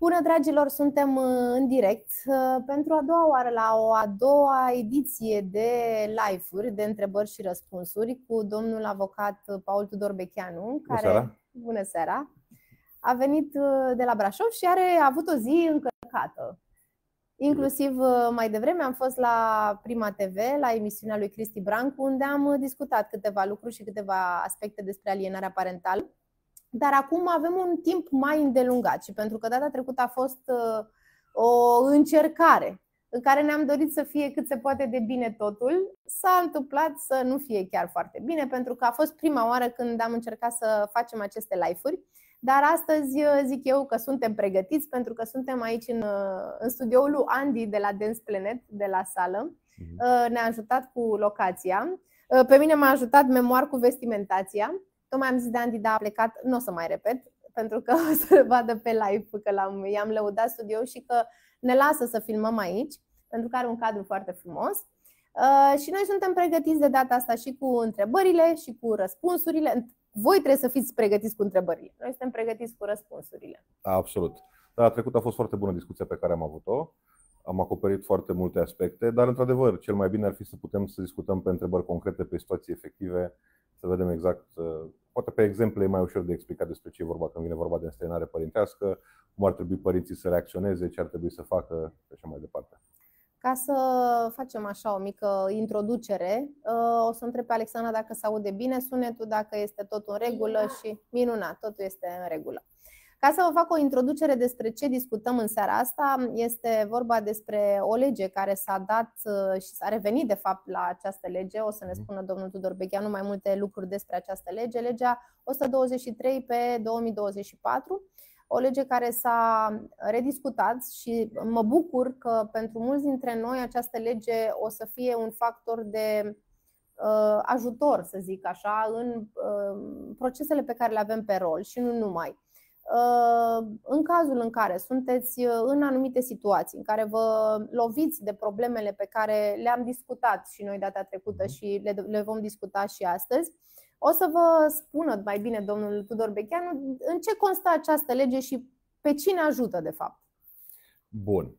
Bună, dragilor! Suntem uh, în direct uh, pentru a doua oară la o a doua ediție de live-uri, de întrebări și răspunsuri cu domnul avocat Paul Tudor Becheanu, care, Bună seara! Bună seara! A venit uh, de la Brașov și are a avut o zi încărcată. Inclusiv mai devreme am fost la Prima TV, la emisiunea lui Cristi Brancu, unde am discutat câteva lucruri și câteva aspecte despre alienarea parentală dar acum avem un timp mai îndelungat și pentru că data trecută a fost uh, o încercare în care ne-am dorit să fie cât se poate de bine totul, s-a întâmplat să nu fie chiar foarte bine, pentru că a fost prima oară când am încercat să facem aceste live-uri. Dar astăzi uh, zic eu că suntem pregătiți pentru că suntem aici în, uh, în studioul lui Andy de la Dance Planet, de la sală. Mhm. Ne-a ajutat cu locația. Pe mine m-a ajutat memoar cu vestimentația Tocmai am zis de Andy, da, a plecat, nu o să mai repet, pentru că o să vadă pe live că l-am, i-am lăudat studio și că ne lasă să filmăm aici, pentru că are un cadru foarte frumos. Uh, și noi suntem pregătiți de data asta și cu întrebările și cu răspunsurile. Voi trebuie să fiți pregătiți cu întrebările. Noi suntem pregătiți cu răspunsurile. Da, absolut. Da, trecut a fost foarte bună discuția pe care am avut-o. Am acoperit foarte multe aspecte, dar într-adevăr, cel mai bine ar fi să putem să discutăm pe întrebări concrete, pe situații efective, să vedem exact uh, Poate pe exemple e mai ușor de explicat despre ce e vorba când vine vorba de înstrăinare părintească, cum ar trebui părinții să reacționeze, ce ar trebui să facă și așa mai departe. Ca să facem așa o mică introducere, uh, o să întreb pe Alexandra dacă se aude bine sunetul, dacă este tot în regulă și minunat, totul este în regulă. Ca să vă fac o introducere despre ce discutăm în seara asta, este vorba despre o lege care s-a dat uh, și s-a revenit de fapt la această lege. O să ne mhm. spună domnul Tudor Becheanu mai multe lucruri despre această lege, legea 123 pe 2024 o lege care s-a rediscutat și mă bucur că pentru mulți dintre noi această lege o să fie un factor de uh, ajutor, să zic așa, în uh, procesele pe care le avem pe rol și nu numai. Uh, în cazul în care sunteți uh, în anumite situații, în care vă loviți de problemele pe care le-am discutat și noi data trecută mhm. și le vom discuta și astăzi, o să vă spună mai bine domnul Tudor Becheanu în ce constă această lege și pe cine ajută de fapt. Bun.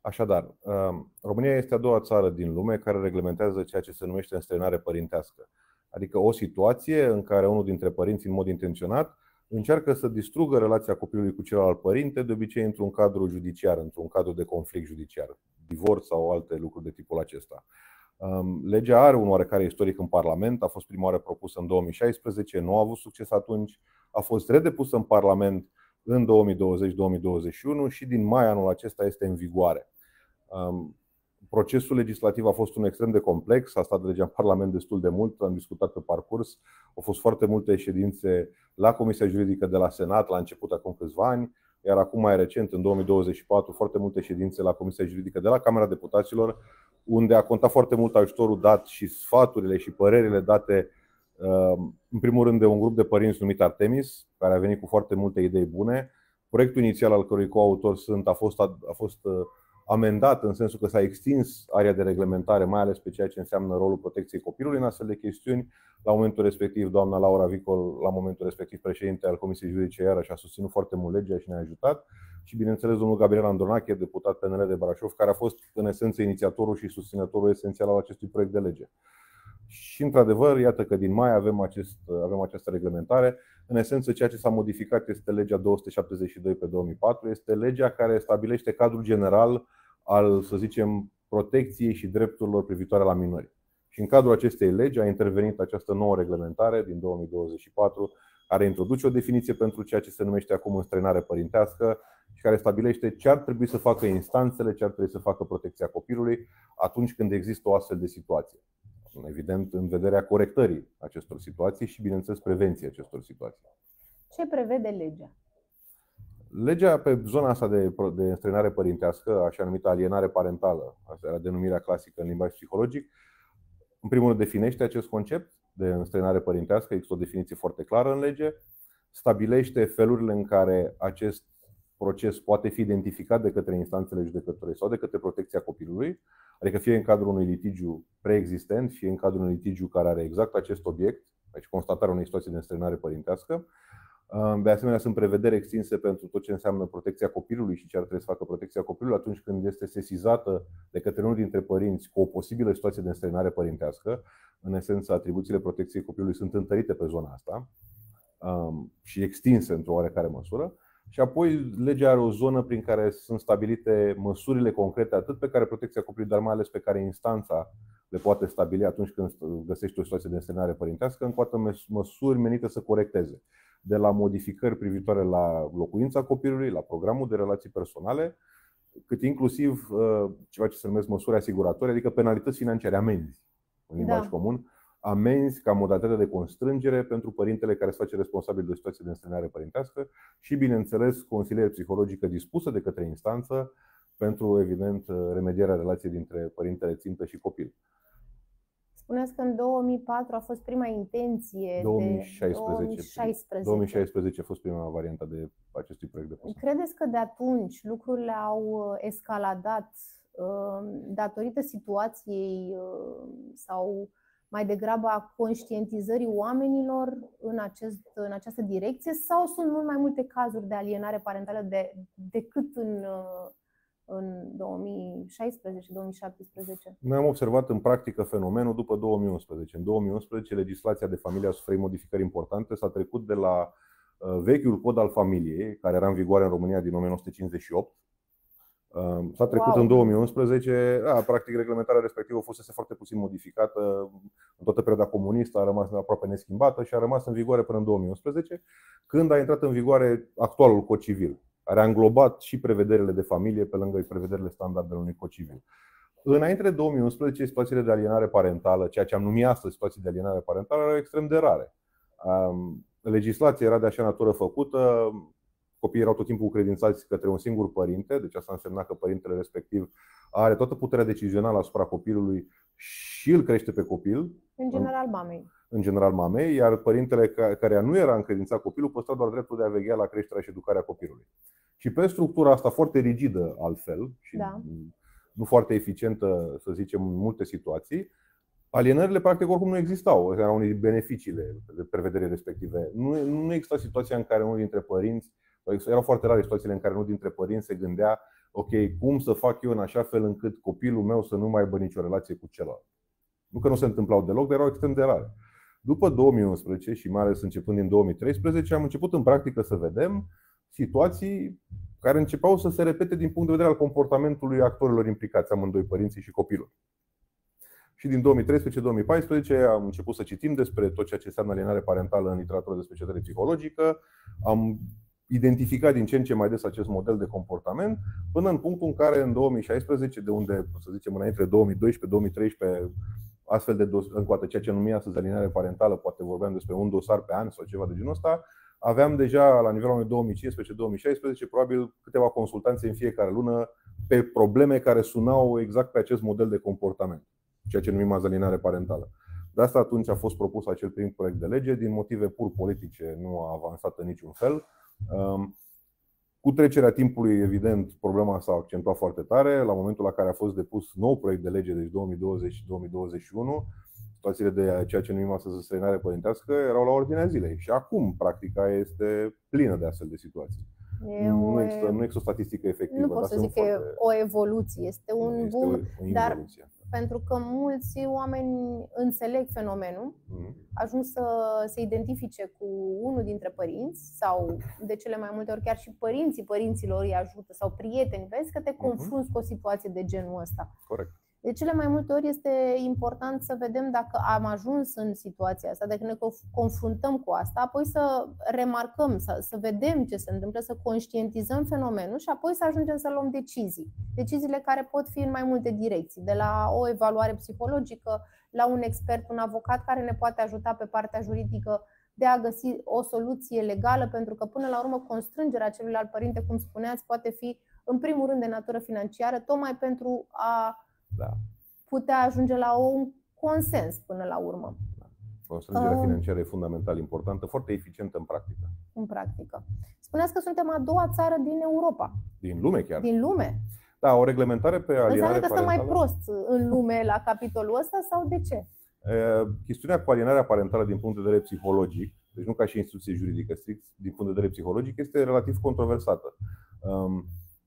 Așadar, um, România este a doua țară din lume care reglementează ceea ce se numește înstrăinare părintească. Adică o situație în care unul dintre părinți, în mod intenționat, încearcă să distrugă relația copilului cu celălalt părinte, de obicei într-un cadru judiciar, într-un cadru de conflict judiciar, divorț sau alte lucruri de tipul acesta. Um, legea are un oarecare istoric în Parlament, a fost prima oară propusă în 2016, nu a avut succes atunci, a fost redepusă în Parlament în 2020-2021 și din mai anul acesta este în vigoare. Um, Procesul legislativ a fost un extrem de complex, a stat legea în Parlament destul de mult, am discutat pe parcurs, au fost foarte multe ședințe la Comisia Juridică de la Senat la început acum câțiva ani, iar acum mai recent, în 2024, foarte multe ședințe la Comisia Juridică de la Camera Deputaților, unde a contat foarte mult ajutorul dat și sfaturile și părerile date uh, în primul rând de un grup de părinți numit Artemis, care a venit cu foarte multe idei bune. Proiectul inițial al cărui coautor sunt a fost, a fost uh, amendat în sensul că s-a extins area de reglementare, mai ales pe ceea ce înseamnă rolul protecției copilului în astfel de chestiuni. La momentul respectiv, doamna Laura Vicol, la momentul respectiv președinte al Comisiei Juridice iarăși a susținut foarte mult legea și ne-a ajutat. Și bineînțeles, domnul Gabriel Andronache, deputat PNL de Brașov, care a fost în esență inițiatorul și susținătorul esențial al acestui proiect de lege. Și într-adevăr, iată că din mai avem, acest, avem această reglementare. În esență, ceea ce s-a modificat este legea 272 pe 2004, este legea care stabilește cadrul general al, să zicem, protecției și drepturilor privitoare la minori. Și în cadrul acestei legi a intervenit această nouă reglementare din 2024, care introduce o definiție pentru ceea ce se numește acum înstrăinare părintească și care stabilește ce ar trebui să facă instanțele, ce ar trebui să facă protecția copilului atunci când există o astfel de situație. Evident, în vederea corectării acestor situații și, bineînțeles, prevenției acestor situații. Ce prevede legea? Legea pe zona asta de, de înstrăinare părintească, așa numită alienare parentală, asta era denumirea clasică în limbaj psihologic, în primul rând definește acest concept de înstrăinare părintească, există o definiție foarte clară în lege, stabilește felurile în care acest proces poate fi identificat de către instanțele judecătorii sau de către protecția copilului, adică fie în cadrul unui litigiu preexistent, fie în cadrul unui litigiu care are exact acest obiect, deci constatarea unei situații de înstrăinare părintească, De asemenea, sunt prevederi extinse pentru tot ce înseamnă protecția copilului și ce ar trebui să facă protecția copilului atunci când este sesizată de către unul dintre părinți cu o posibilă situație de înstrăinare părintească. În esență, atribuțiile protecției copilului sunt întărite pe zona asta um, și extinse într-o oarecare măsură. Și apoi legea are o zonă prin care sunt stabilite măsurile concrete, atât pe care protecția copilului, dar mai ales pe care instanța le poate stabili atunci când găsește o situație de înstrăinare părintească, încă măsuri menite să corecteze de la modificări privitoare la locuința copilului, la programul de relații personale, cât inclusiv uh, ceva ce se numesc măsuri asiguratorii, adică penalități financiare, amenzi, în limbaj da. comun, amenzi ca modalitate de constrângere pentru părintele care se face responsabil de o situație de înstrăinare părintească și, bineînțeles, consiliere psihologică dispusă de către instanță pentru, evident, remedierea relației dintre părintele țintă și copil. Spuneți că în 2004 a fost prima intenție 2016. de 2016. 2016 a fost prima variantă de acestui proiect de post. Credeți că de atunci lucrurile au uh, escaladat uh, datorită situației uh, sau mai degrabă a conștientizării oamenilor în, acest, în această direcție sau sunt mult mai multe cazuri de alienare parentală de, decât în în 2016-2017? Noi am observat în practică fenomenul după 2011. În 2011 legislația de familie a suferit modificări importante, s-a trecut de la uh, vechiul cod al familiei, care era în vigoare în România din 1958, uh, S-a trecut wow. în 2011, a, practic reglementarea respectivă fusese foarte puțin modificată în toată perioada comunistă, a rămas aproape neschimbată și a rămas în vigoare până în 2011, când a intrat în vigoare actualul cod civil, care a înglobat și prevederile de familie pe lângă prevederile standardele unui cod civil. Înainte de 2011, situațiile de alienare parentală, ceea ce am numit astăzi situații de alienare parentală, erau extrem de rare. Legislația era de așa natură făcută, copiii erau tot timpul credințați către un singur părinte, deci asta însemna că părintele respectiv are toată puterea decizională asupra copilului și îl crește pe copil. În general mamei. În general mamei, iar părintele care nu era încredințat copilul păstra doar dreptul de a veghea la creșterea și educarea copilului. Și pe structura asta foarte rigidă, altfel, și da. nu foarte eficientă, să zicem, în multe situații, alienările practic oricum nu existau. Erau unii beneficiile de prevedere respective. Nu, nu exista situația în care unul dintre părinți, erau foarte rare situațiile în care unul dintre părinți se gândea ok, cum să fac eu în așa fel încât copilul meu să nu mai aibă nicio relație cu celălalt. Nu că nu se întâmplau deloc, dar erau extrem de rare. După 2011 și mai ales începând din 2013, am început în practică să vedem situații care începeau să se repete din punct de vedere al comportamentului actorilor implicați, amândoi părinții și copilul. Și din 2013-2014 am început să citim despre tot ceea ce înseamnă alienare parentală în literatură de specialitate psihologică. Am identificat din ce în ce mai des acest model de comportament, până în punctul în care în 2016, de unde, să zicem, înainte de 2012-2013, astfel de dos- încoate ceea ce numia astăzi alienare parentală, poate vorbeam despre un dosar pe an sau ceva de genul ăsta, aveam deja la nivelul anului 2015-2016 probabil câteva consultanțe în fiecare lună pe probleme care sunau exact pe acest model de comportament, ceea ce numim azalinare parentală. De asta atunci a fost propus acel prim proiect de lege, din motive pur politice nu a avansat în niciun fel. Um, cu trecerea timpului, evident, problema s-a accentuat foarte tare. La momentul la care a fost depus nou proiect de lege, deci 2020 și 2021, situațiile de ceea ce numim astăzi străinare părintească erau la ordinea zilei. Și acum practica este plină de astfel de situații. E nu, o... există, nu există o statistică efectivă. Nu pot să zic că foarte... e o evoluție, este un este bun, o, o dar pentru că mulți oameni înțeleg fenomenul, mm. ajung să se identifice cu unul dintre părinți sau de cele mai multe ori chiar și părinții părinților îi ajută sau prieteni, vezi că te mhm. confrunți mm-hmm. cu o situație de genul ăsta. Corect. De cele mai multe ori este important să vedem dacă am ajuns în situația asta, dacă ne confruntăm cu asta, apoi să remarcăm, să, să vedem ce se întâmplă, să conștientizăm fenomenul și apoi să ajungem să luăm decizii. Deciziile care pot fi în mai multe direcții, de la o evaluare psihologică, la un expert, un avocat care ne poate ajuta pe partea juridică de a găsi o soluție legală, pentru că până la urmă constrângerea celuilalt părinte, cum spuneați, poate fi în primul rând de natură financiară, tocmai pentru a da. putea ajunge la un consens până la urmă. Da. Constrângerea um, financiară e fundamental importantă, foarte eficientă în practică. În practică. Spuneați că suntem a doua țară din Europa. Din lume chiar. Din lume. Da, o reglementare pe alienare Înseamnă că parentală. mai prost în lume la capitolul ăsta sau de ce? Chestiunea cu alienarea parentală din punct de vedere psihologic deci nu ca și instituție juridică, strict din punct de vedere psihologic, este relativ controversată. Um,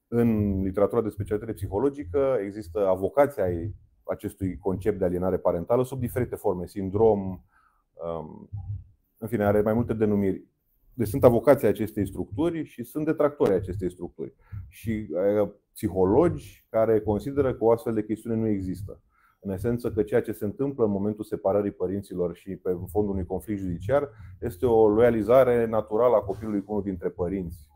în literatura de specialitate psihologică există avocația ai acestui concept de alienare parentală sub diferite forme, sindrom, um, în fine, are mai multe denumiri. Deci sunt avocații acestei structuri și sunt detractori acestei structuri. Și uh, psihologi care consideră că o astfel de chestiune nu există. În esență că ceea ce se întâmplă în momentul separării părinților și pe fondul unui conflict judiciar este o loializare naturală a copilului cu unul dintre părinți.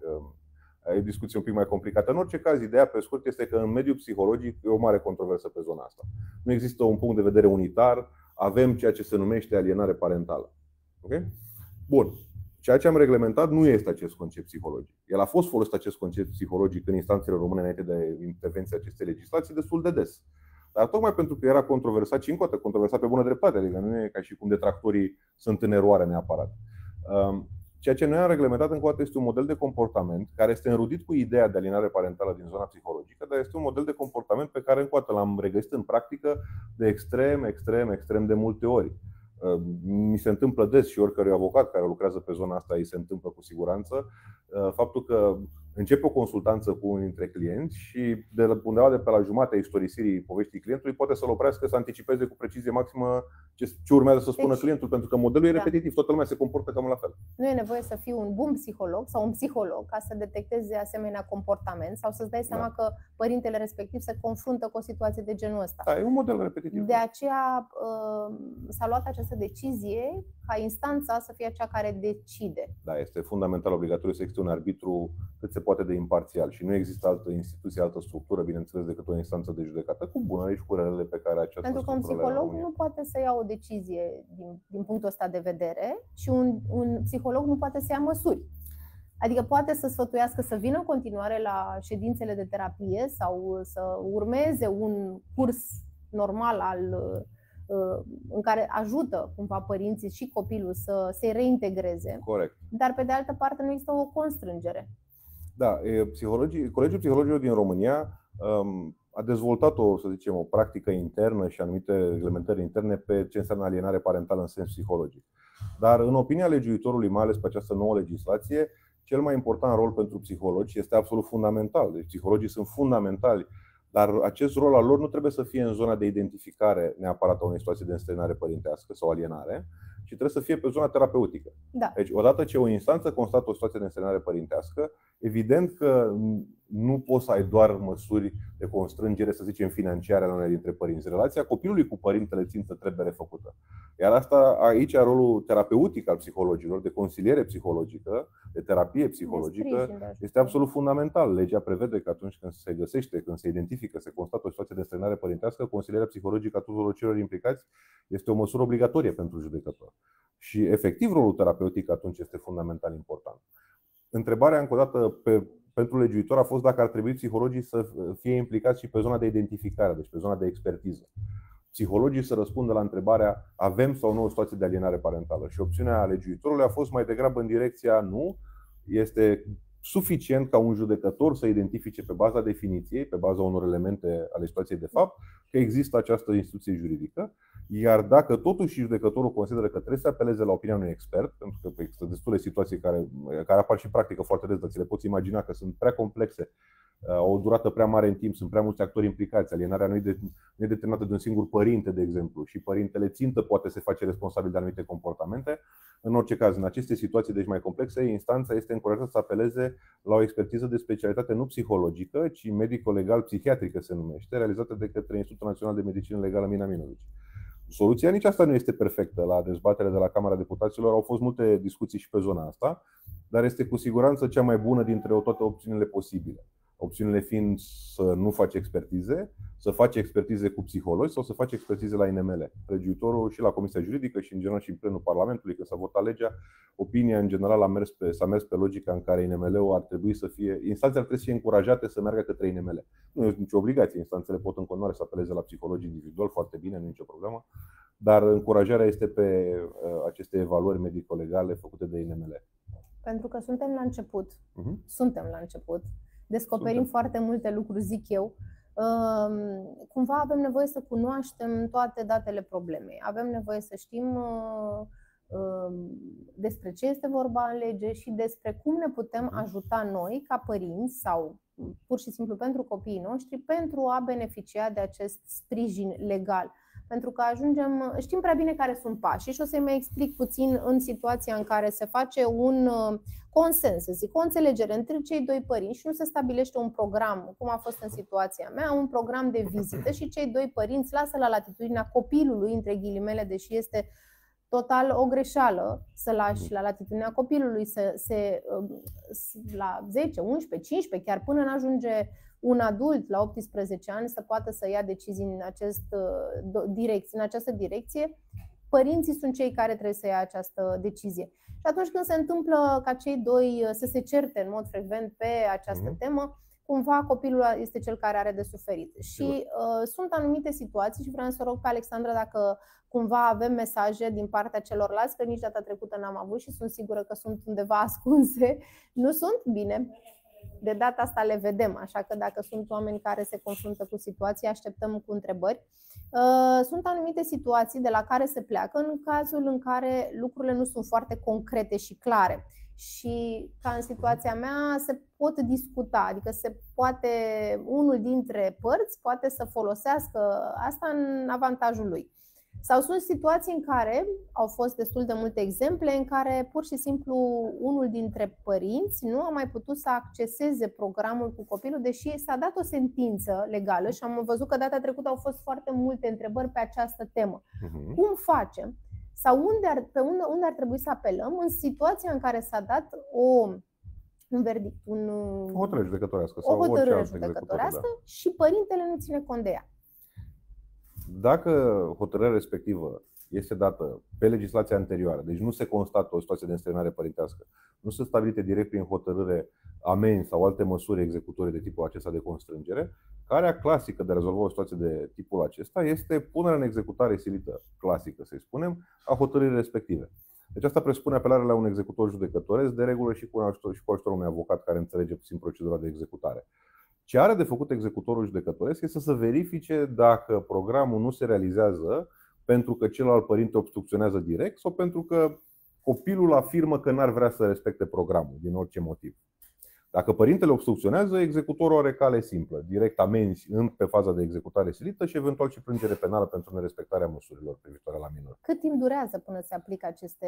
Um, e o discuție un pic mai complicată. În orice caz, ideea pe scurt este că în mediul psihologic e o mare controversă pe zona asta. Nu există un punct de vedere unitar, avem ceea ce se numește alienare parentală. Okay? Bun. Ceea ce am reglementat nu este acest concept psihologic. El a fost folosit acest concept psihologic în instanțele române înainte de intervenția acestei legislații destul de des. Dar tocmai pentru că era controversat și încă o dată controversat pe bună dreptate, adică nu e ca și cum detractorii sunt în eroare neapărat. Um, ceea ce noi am reglementat încă o dată este un model de comportament care este înrudit cu ideea de alinare parentală din zona psihologică, dar este un model de comportament pe care încă o dată l-am regăsit în practică de extrem, extrem, extrem de multe ori. Uh, mi se întâmplă des și oricărui avocat care lucrează pe zona asta îi se întâmplă cu siguranță uh, faptul că începe o consultanță cu unul dintre clienți și de undeva de pe la jumatea istorisirii poveștii clientului poate să-l oprească să anticipeze cu precizie maximă ce, ce urmează să spună deci, clientul, pentru că modelul e da. repetitiv, toată lumea se comportă cam la fel. Nu e nevoie să fii un bun psiholog sau un psiholog ca să detectezi asemenea comportament sau să-ți dai seama da. că părintele respectiv se confruntă cu o situație de genul ăsta. Da, e un model repetitiv. De aceea uh, s-a luat această decizie ca instanța să fie cea care decide. Da, este fundamental obligatoriu să existe un arbitru cât se poate de imparțial și nu există altă instituție, altă structură, bineînțeles, decât o instanță de judecată, cu bună și cu relele pe care această Pentru că un psiholog nu poate să ia o decizie din, din punctul ăsta de vedere și un, un psiholog nu poate să ia măsuri. Adică poate să sfătuiască să vină în continuare la ședințele de terapie sau să urmeze un curs normal al uh, în care ajută cumva părinții și copilul să se reintegreze. Corect. Dar pe de altă parte nu există o constrângere. Da, psihologii, Colegiul Psihologilor din România um, a dezvoltat o, să zicem, o practică internă și anumite reglementări interne pe ce înseamnă alienare parentală în sens psihologic. Dar, în opinia legiuitorului, mai ales pe această nouă legislație, cel mai important rol pentru psihologi este absolut fundamental. Deci, psihologii sunt fundamentali, dar acest rol al lor nu trebuie să fie în zona de identificare neapărat a unei situații de înstrăinare părintească sau alienare, ci trebuie să fie pe zona terapeutică. Da. Deci, odată ce o instanță constată o situație de înstrăinare părintească, evident că nu poți să ai doar măsuri de constrângere, să zicem, financiare la unei dintre părinți. Relația copilului cu părintele țintă trebuie refăcută. Iar asta aici rolul terapeutic al psihologilor, de consiliere psihologică, de terapie psihologică, da. este absolut fundamental. Legea prevede că atunci când se găsește, când se identifică, se constată o situație de înstrăinare părintească, consilierea psihologică a tuturor celor implicați este o măsură obligatorie pentru judecător. Și efectiv rolul terapeutic atunci este fundamental important. Întrebarea încă o dată pe, pentru legiuitor a fost dacă ar trebui psihologii să fie implicați și pe zona de identificare, deci pe zona de expertiză. Psihologii să răspundă la întrebarea avem sau nu o situație de alienare parentală. Și opțiunea legiuitorului a fost mai degrabă în direcția nu, este suficient ca un judecător să identifice pe baza definiției, pe baza unor elemente ale situației de fapt, că există această instituție juridică. Iar dacă totuși judecătorul consideră că trebuie să apeleze la opinia unui expert, pentru că există destule situații care, care apar și în practică foarte des, dar ți le poți imagina că sunt prea complexe, au o durată prea mare în timp, sunt prea mulți actori implicați, alienarea nu e, de, nu e determinată de un singur părinte, de exemplu, și părintele țintă poate se face responsabil de anumite comportamente. În orice caz, în aceste situații deci mai complexe, instanța este încurajată să apeleze la o expertiză de specialitate nu psihologică, ci medico-legal-psihiatrică se numește, realizată de către Institutul Național de Medicină Legală Mina Minovici. Soluția nici asta nu este perfectă. La dezbatere de la Camera Deputaților au fost multe discuții și pe zona asta, dar este cu siguranță cea mai bună dintre toate opțiunile posibile. Opțiunile fiind să nu faci expertize, să faci expertize cu psihologi sau să faci expertize la INML. Regiuitorul și la Comisia Juridică și în general și în plenul Parlamentului, când s-a votat legea, opinia în general a mers pe, s-a mers pe logica în care INML-ul ar trebui să fie, instanțele ar trebui să fie încurajate să meargă către INML. Nu e nicio obligație, instanțele pot în continuare să apeleze la psihologi individual, foarte bine, nu e nicio problemă, dar încurajarea este pe uh, aceste evaluări medico-legale făcute de INML. Pentru că suntem la început. Uh-huh. Suntem la început descoperim Super. foarte multe lucruri, zic eu. Cumva avem nevoie să cunoaștem toate datele problemei. Avem nevoie să știm uh, um, despre ce este vorba în lege și despre cum ne putem Mhm. ajuta noi, ca părinți sau pur și simplu pentru copiii noștri, pentru a beneficia de acest sprijin legal. Pentru că ajungem, știm prea bine care sunt pașii și o să-i mai explic puțin în situația în care se face un uh, consens, să zic, o înțelegere între cei doi părinți și nu se stabilește un program, cum a fost în situația mea, un program de vizită și cei doi părinți lasă la latitudinea copilului, între ghilimele, deși este total o greșeală să lași la latitudinea copilului să se um, s- la 10, 11, 15, chiar până în ajunge un adult la 18 ani să poată să ia decizii în, acest, uh, do- direcție, în această direcție, părinții sunt cei care trebuie să ia această decizie. Și atunci când se întâmplă ca cei doi uh, să se certe în mod frecvent pe această Mhm. temă, cumva copilul este cel care are de suferit. Și Sigur. uh, sunt anumite situații și vreau să rog pe Alexandra dacă cumva avem mesaje din partea celorlalți, că nici data trecută n-am avut și sunt sigură că sunt undeva ascunse. Nu sunt? Bine. De data asta le vedem, așa că dacă sunt oameni care se confruntă cu situații, așteptăm cu întrebări. Uh, Sunt anumite situații de la care se pleacă în cazul în care lucrurile nu sunt foarte concrete și clare. Și ca în situația mea se pot discuta, adică se poate, unul dintre părți poate să folosească asta în avantajul lui. Sau sunt situații în care au fost destul de multe exemple în care pur și simplu unul dintre părinți nu a mai putut să acceseze programul cu copilul, deși s-a dat o sentință legală și am văzut că data trecută au fost foarte multe întrebări pe această temă. Mhm. Cum facem? Sau unde ar, pe unde, unde ar trebui să apelăm în situația în care s-a dat o, un verdict, un, O hotărâre judecătorească o sau orice hotărâre altă executor, judecătorească da. și părintele nu ține cont de ea. Dacă hotărârea respectivă este dată pe legislația anterioară, deci nu se constată o situație de înstrăinare părintească, nu sunt stabilite direct prin hotărâre amenzi sau alte măsuri executorii de tipul acesta de constrângere, carea clasică de a rezolva o situație de tipul acesta este punerea în executare silită clasică, să spunem, a hotărârii respective. Deci asta presupune apelarea la un executor judecătoresc, de regulă și cu ajutor, și cu ajutorul unui avocat care înțelege puțin procedura de executare. Ce are de făcut executorul judecătoresc este să verifice dacă programul nu se realizează pentru că celălalt părinte obstrucționează direct sau pentru că copilul afirmă că n-ar vrea să respecte programul din orice motiv. Dacă părintele obstrucționează, executorul are cale simplă, direct amenzi în, pe faza de executare silită și eventual și plângere penală pentru nerespectarea măsurilor privitoare la minor. Cât timp durează până se aplică aceste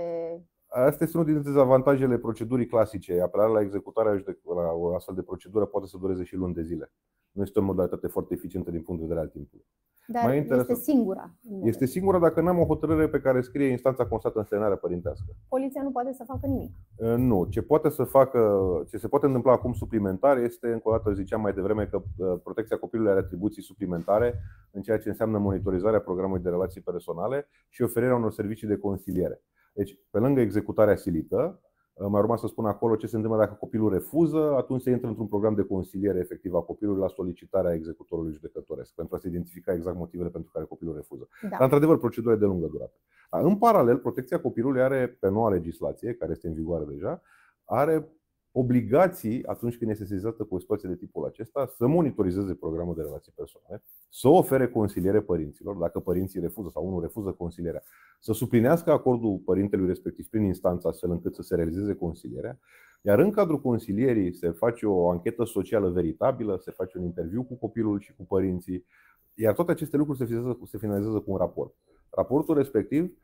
Asta este unul dintre dezavantajele procedurii clasice. Apelarea la executarea judec- la o astfel de procedură poate să dureze și luni de zile. Nu este o modalitate foarte eficientă din punct de vedere al timpului. Dar Mai este interesant. singura. Este singura dacă n-am o hotărâre pe care scrie instanța constată în strenare părintească. Poliția nu poate să facă nimic. Uh, Nu. Ce poate să facă, ce se poate întâmpla acum suplimentar este, încă o dată ziceam mai devreme, că uh, protecția copilului are atribuții suplimentare în ceea ce înseamnă monitorizarea programului de relații personale și oferirea unor servicii de consiliere. Deci, pe lângă executarea silită, uh, mai urma să spun acolo ce se întâmplă dacă copilul refuză, atunci se intră într-un program de consiliere efectiv a copilului la solicitarea executorului judecătoresc, pentru a se identifica exact motivele pentru care copilul refuză. Da. Dar, într-adevăr, procedura e de lungă durată. Dar, În paralel, protecția copilului are, pe noua legislație, care este în vigoare deja, are obligații, atunci când este sesizată cu o situație de tipul acesta, să monitorizeze programul de relații personale, să ofere consiliere părinților, dacă părinții refuză sau unul refuză consilierea, să suplinească acordul părintelui respectiv prin instanță, astfel încât să se realizeze consilierea, iar în cadrul consilierii se face o anchetă socială veritabilă, se face un interviu cu copilul și cu părinții, iar toate aceste lucruri se finalizează, se finalizează cu un raport. Raportul respectiv,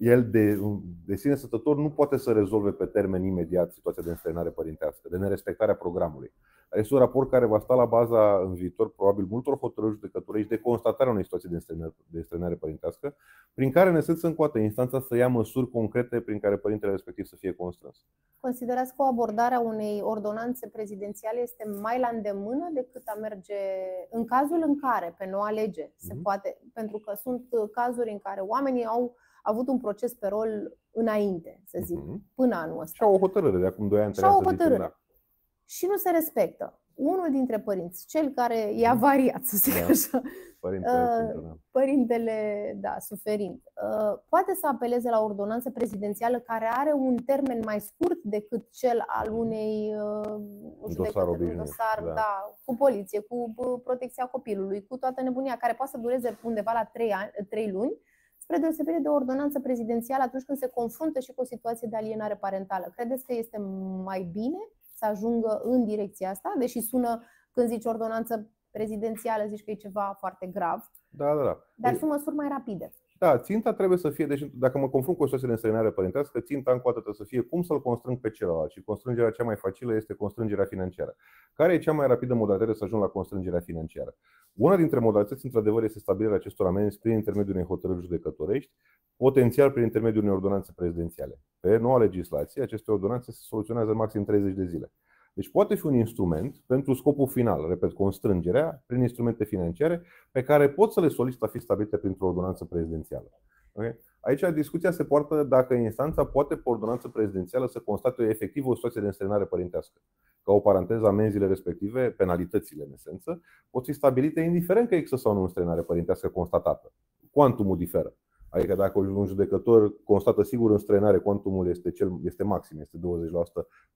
el de, de sine stătător nu poate să rezolve pe termen imediat situația de înstrăinare părintească, de nerespectarea programului. Dar este un raport care va sta la baza în viitor, probabil, multor hotărâri judecătorești de constatarea unei situații de înstrăinare, de înstrăinare părintească, prin care, în esență, încoată instanța să ia măsuri concrete prin care părintele respectiv să fie constrâns. Considerați că o abordare a unei ordonanțe prezidențiale este mai la îndemână decât a merge în cazul în care, pe noua lege, se Mhm. poate, pentru că sunt cazuri în care oamenii au avut un proces pe rol înainte, să zic, Mhm. până anul ăsta. Și au o hotărâre de acum 2 ani, Și 3 au ani, o să zicem, hotărâre. da. Și nu se respectă. Unul dintre părinți, cel care e avariat, să zic Da. așa, Părintele, Uh, da. părintele, da, suferind, uh, poate să apeleze la o ordonanță prezidențială care are un termen mai scurt decât cel al unei uh, judecători, un obișnuit, dosar, da. da, cu poliție, cu uh, protecția copilului, cu toată nebunia, care poate să dureze undeva la 3, ani, 3 luni, spre deosebire de o ordonanță prezidențială atunci când se confruntă și cu o situație de alienare parentală. Credeți că este mai bine să ajungă în direcția asta, deși sună când zici ordonanță prezidențială, zici că e ceva foarte grav, Da, da, da. dar Ei, sunt măsuri mai rapide. Da, ținta trebuie să fie, deci dacă mă confrunt cu o situație de înstrăinare părintească, ținta încă o dată trebuie să fie cum să-l constrâng pe celălalt. Și constrângerea cea mai facilă este constrângerea financiară. Care e cea mai rapidă modalitate să ajung la constrângerea financiară? Una dintre modalități, într-adevăr, este stabilirea acestor amenzi prin intermediul unei hotărâri judecătorești, potențial prin intermediul unei ordonanțe prezidențiale. Pe noua legislație, aceste ordonanțe se soluționează în maxim 30 de zile. Deci poate fi un instrument pentru scopul final, repet, constrângerea prin instrumente financiare pe care pot să le solicit a fi stabilite printr-o ordonanță prezidențială. Okay? Aici discuția se poartă dacă instanța poate, pe ordonanță prezidențială, să constate efectiv o situație de înstrăinare părintească. Ca o paranteză, amenziile respective, penalitățile în esență, pot fi stabilite indiferent că există sau nu înstrăinare părintească constatată. Quantumul diferă. Adică dacă un judecător constată sigur înstrăinare, cuantumul este, cel, este maxim, este 20%,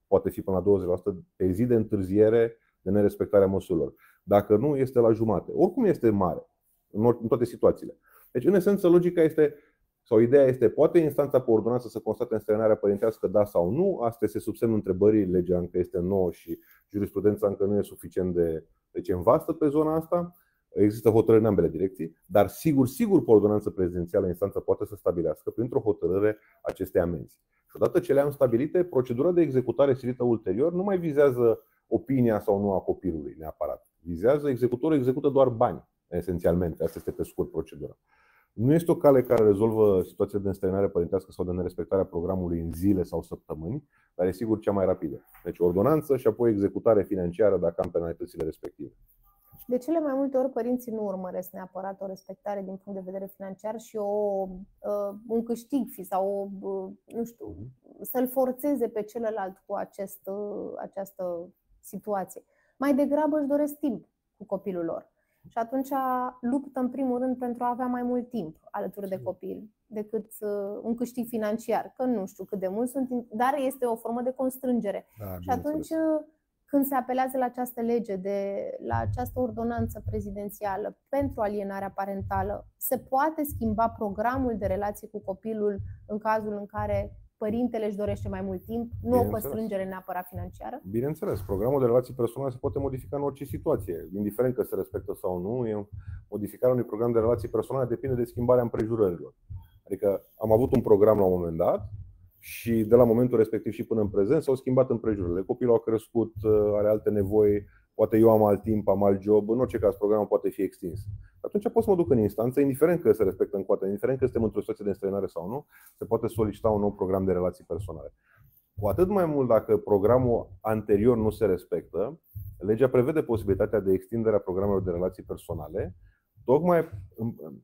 poate fi până la 20% pe zi de întârziere de nerespectarea măsurilor. Dacă nu, este la jumate. Oricum este mare, în or- în toate situațiile. Deci, în esență, logica este, sau ideea este, poate instanța pe ordonanță să constate înstrăinarea părintească, da sau nu? Asta este sub semnul întrebării, legea încă este nouă și jurisprudența încă nu e suficient de deci, în vastă pe zona asta. Există hotărâri în ambele direcții, dar sigur, sigur, pe ordonanță prezidențială, instanța poate să stabilească printr-o hotărâre aceste amenzi. Și odată ce le-am stabilite, procedura de executare stabilită ulterior nu mai vizează opinia sau nu a copilului neapărat. Vizează executorul, execută doar bani, esențialmente. Asta este pe scurt procedura. Nu este o cale care rezolvă situația de înstrăinare părintească sau de nerespectarea programului în zile sau săptămâni, dar e sigur cea mai rapidă. Deci ordonanță și apoi executare financiară dacă am penalitățile respective. De cele mai multe ori părinții nu urmăresc neapărat o respectare din punct de vedere financiar și o, uh, un câștig fi sau o, uh, nu știu, să-l forțeze pe celălalt cu acest, uh, această situație. Mai degrabă își doresc timp cu copilul lor. Și atunci luptă în primul rând pentru a avea mai mult timp alături de Sigur. copil decât uh, un câștig financiar, că nu știu cât de mult sunt, dar este o formă de constrângere. Da, Și atunci, când se apelează la această lege, de, la această ordonanță prezidențială pentru alienarea parentală, se poate schimba programul de relație cu copilul în cazul în care părintele își dorește mai mult timp, nu o Bineînțeles. constrângere neapărat financiară? Bineînțeles, programul de relații personale se poate modifica în orice situație, indiferent că se respectă sau nu. E modificarea unui program de relații personale depinde de schimbarea împrejurărilor. Adică am avut un program la un moment dat și de la momentul respectiv și până în prezent s-au schimbat împrejurările. Copilul a crescut, are alte nevoi, poate eu am alt timp, am alt job, în orice caz programul poate fi extins. Atunci pot să mă duc în instanță, indiferent că se respectă încoate, indiferent că suntem într-o situație de înstrăinare sau nu, se poate solicita un nou program de relații personale. Cu atât mai mult dacă programul anterior nu se respectă, legea prevede posibilitatea de extindere a programelor de relații personale, tocmai,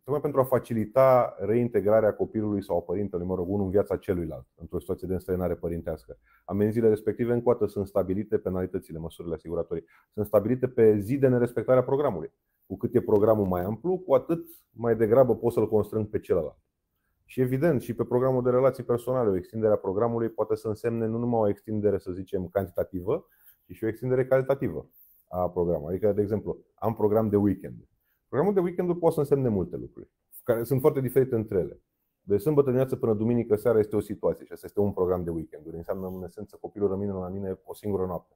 tocmai pentru a facilita reintegrarea copilului sau a părintelui, mă rog, unul în viața celuilalt, într-o situație de înstrăinare părintească. Amenziile respective încoată sunt stabilite, penalitățile, măsurile asiguratorii, sunt stabilite pe zi de nerespectare a programului. Cu cât e programul mai amplu, cu atât mai degrabă pot să-l constrâng pe celălalt. Și evident, și pe programul de relații personale, o extindere a programului poate să însemne nu numai o extindere, să zicem, cantitativă, ci și o extindere calitativă a programului. Adică, de exemplu, am program de weekend. Programul de weekend poate să însemne multe lucruri, care sunt foarte diferite între ele. De sâmbătă dimineață până duminică seara este o situație și asta este un program de weekend. Înseamnă, în esență, copilul rămâne la mine o singură noapte.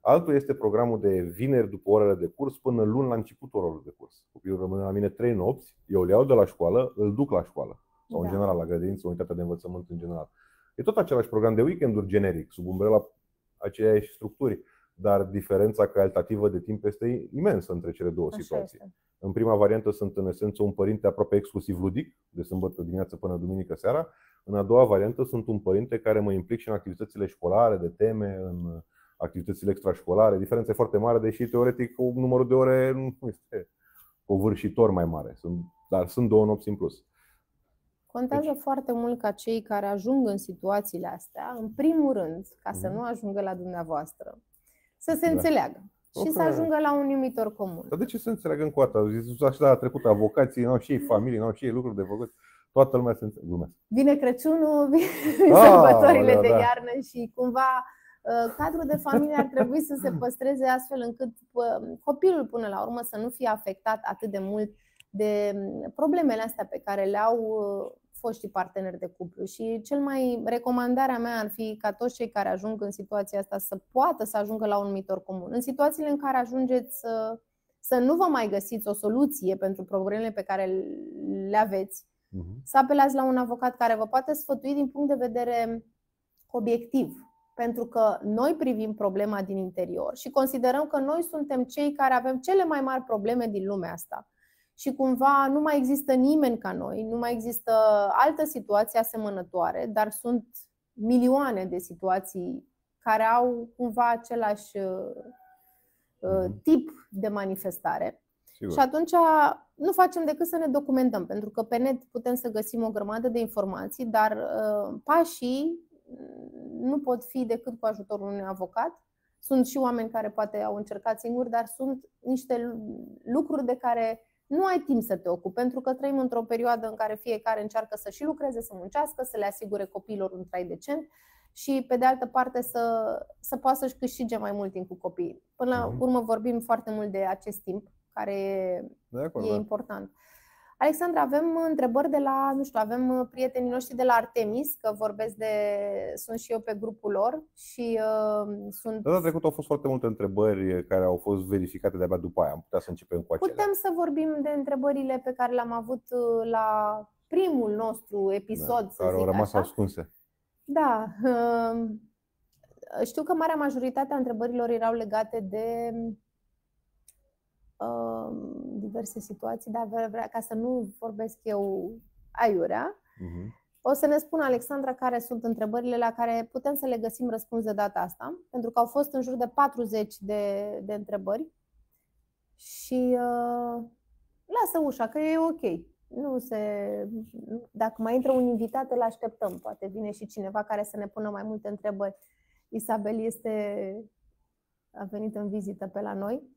Altul este programul de vineri după orele de curs până luni la începutul orelor de curs. Copilul rămâne la mine trei nopți, eu le iau de la școală, îl duc la școală sau în Da. general la grădiniță, unitatea de învățământ în general. E tot același program de weekenduri generic, sub umbrela aceiași structuri, dar diferența calitativă de timp este imensă între cele două Așa situații. este. În prima variantă sunt în esență un părinte aproape exclusiv ludic, de sâmbătă dimineață până duminică seara. În a doua variantă sunt un părinte care mă implic și în activitățile școlare, de teme, în activitățile extrașcolare. Diferența e foarte mare, deși teoretic numărul de ore nu este covârșitor mai mare. Sunt, dar sunt două nopți în plus. Contează Deci- foarte mult ca cei care ajung în situațiile astea, în primul rând, ca să Mhm. nu ajungă la dumneavoastră, să se Da. înțeleagă și să Ok. ajungă la un numitor comun. Dar de ce să înțeleagă încă o dată? Zis, așa a trecut avocații, n-au și ei familie, n-au și ei lucruri de făcut. Toată lumea se înțelege. Glumesc. Vine Crăciunul, vin Ah, sărbătorile da, de da. iarnă și cumva uh, cadrul de familie ar trebui să se păstreze astfel încât uh, copilul până la urmă să nu fie afectat atât de mult de problemele astea pe care le au foștii parteneri de cuplu și cel mai recomandarea mea ar fi ca toți cei care ajung în situația asta să poată să ajungă la un numitor comun. În situațiile în care ajungeți să, să nu vă mai găsiți o soluție pentru problemele pe care le aveți, uh-huh. să apelați la un avocat care vă poate sfătui din punct de vedere obiectiv. Pentru că noi privim problema din interior și considerăm că noi suntem cei care avem cele mai mari probleme din lumea asta și cumva nu mai există nimeni ca noi, nu mai există altă situație asemănătoare, dar sunt milioane de situații care au cumva același uh, mhm. tip de manifestare. Sigur. Și atunci nu facem decât să ne documentăm, pentru că pe net putem să găsim o grămadă de informații, dar uh, pașii nu pot fi decât cu ajutorul unui avocat. Sunt și oameni care poate au încercat singuri, dar sunt niște lucruri de care nu ai timp să te ocupi, pentru că trăim într-o perioadă în care fiecare încearcă să și lucreze, să muncească, să le asigure copiilor un trai decent și, pe de altă parte, să, să poată să-și câștige mai mult timp cu copiii. Până la mhm. urmă, vorbim foarte mult de acest timp, care e da. important. Alexandra, avem întrebări de la, nu știu, avem prietenii noștri de la Artemis, că vorbesc de, sunt și eu pe grupul lor și uh, sunt... Data trecută au fost foarte multe întrebări care au fost verificate de-abia după aia, am putea să începem cu acelea. Putem să vorbim de întrebările pe care le-am avut uh, la primul nostru episod, da, să care zic au rămas așa. ascunse. Da, uh, știu că marea majoritate a întrebărilor erau legate de Um, diverse situații, dar vrea, ca să nu vorbesc eu aiurea, uh-huh. o să ne spun Alexandra care sunt întrebările la care putem să le găsim răspuns de data asta, pentru că au fost în jur de 40 de, de întrebări și uh, lasă ușa, că e ok. Nu se, dacă mai intră un invitat, îl așteptăm. Poate vine și cineva care să ne pună mai multe întrebări. Isabel este, a venit în vizită pe la noi.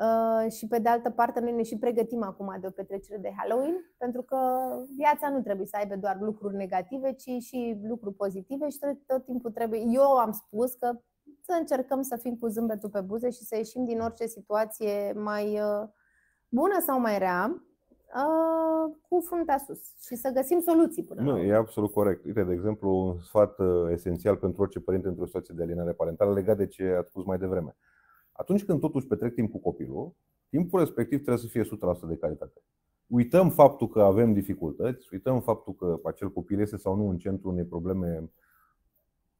Uh, și pe de altă parte noi ne și pregătim acum de o petrecere de Halloween, pentru că viața nu trebuie să aibă doar lucruri negative, ci și lucruri pozitive și tot, tot timpul trebuie. Eu am spus că să încercăm să fim cu zâmbetul pe buze și să ieșim din orice situație mai uh, bună sau mai rea, uh, cu fruntea sus și să găsim soluții până Nu, e absolut corect. Uite, de exemplu, un sfat esențial pentru orice părinte într-o situație de alienare parentală legat de ce ați spus mai devreme atunci când totuși petrec timp cu copilul, timpul respectiv trebuie să fie 100% de calitate. Uităm faptul că avem dificultăți, uităm faptul că acel copil este sau nu în centrul unei probleme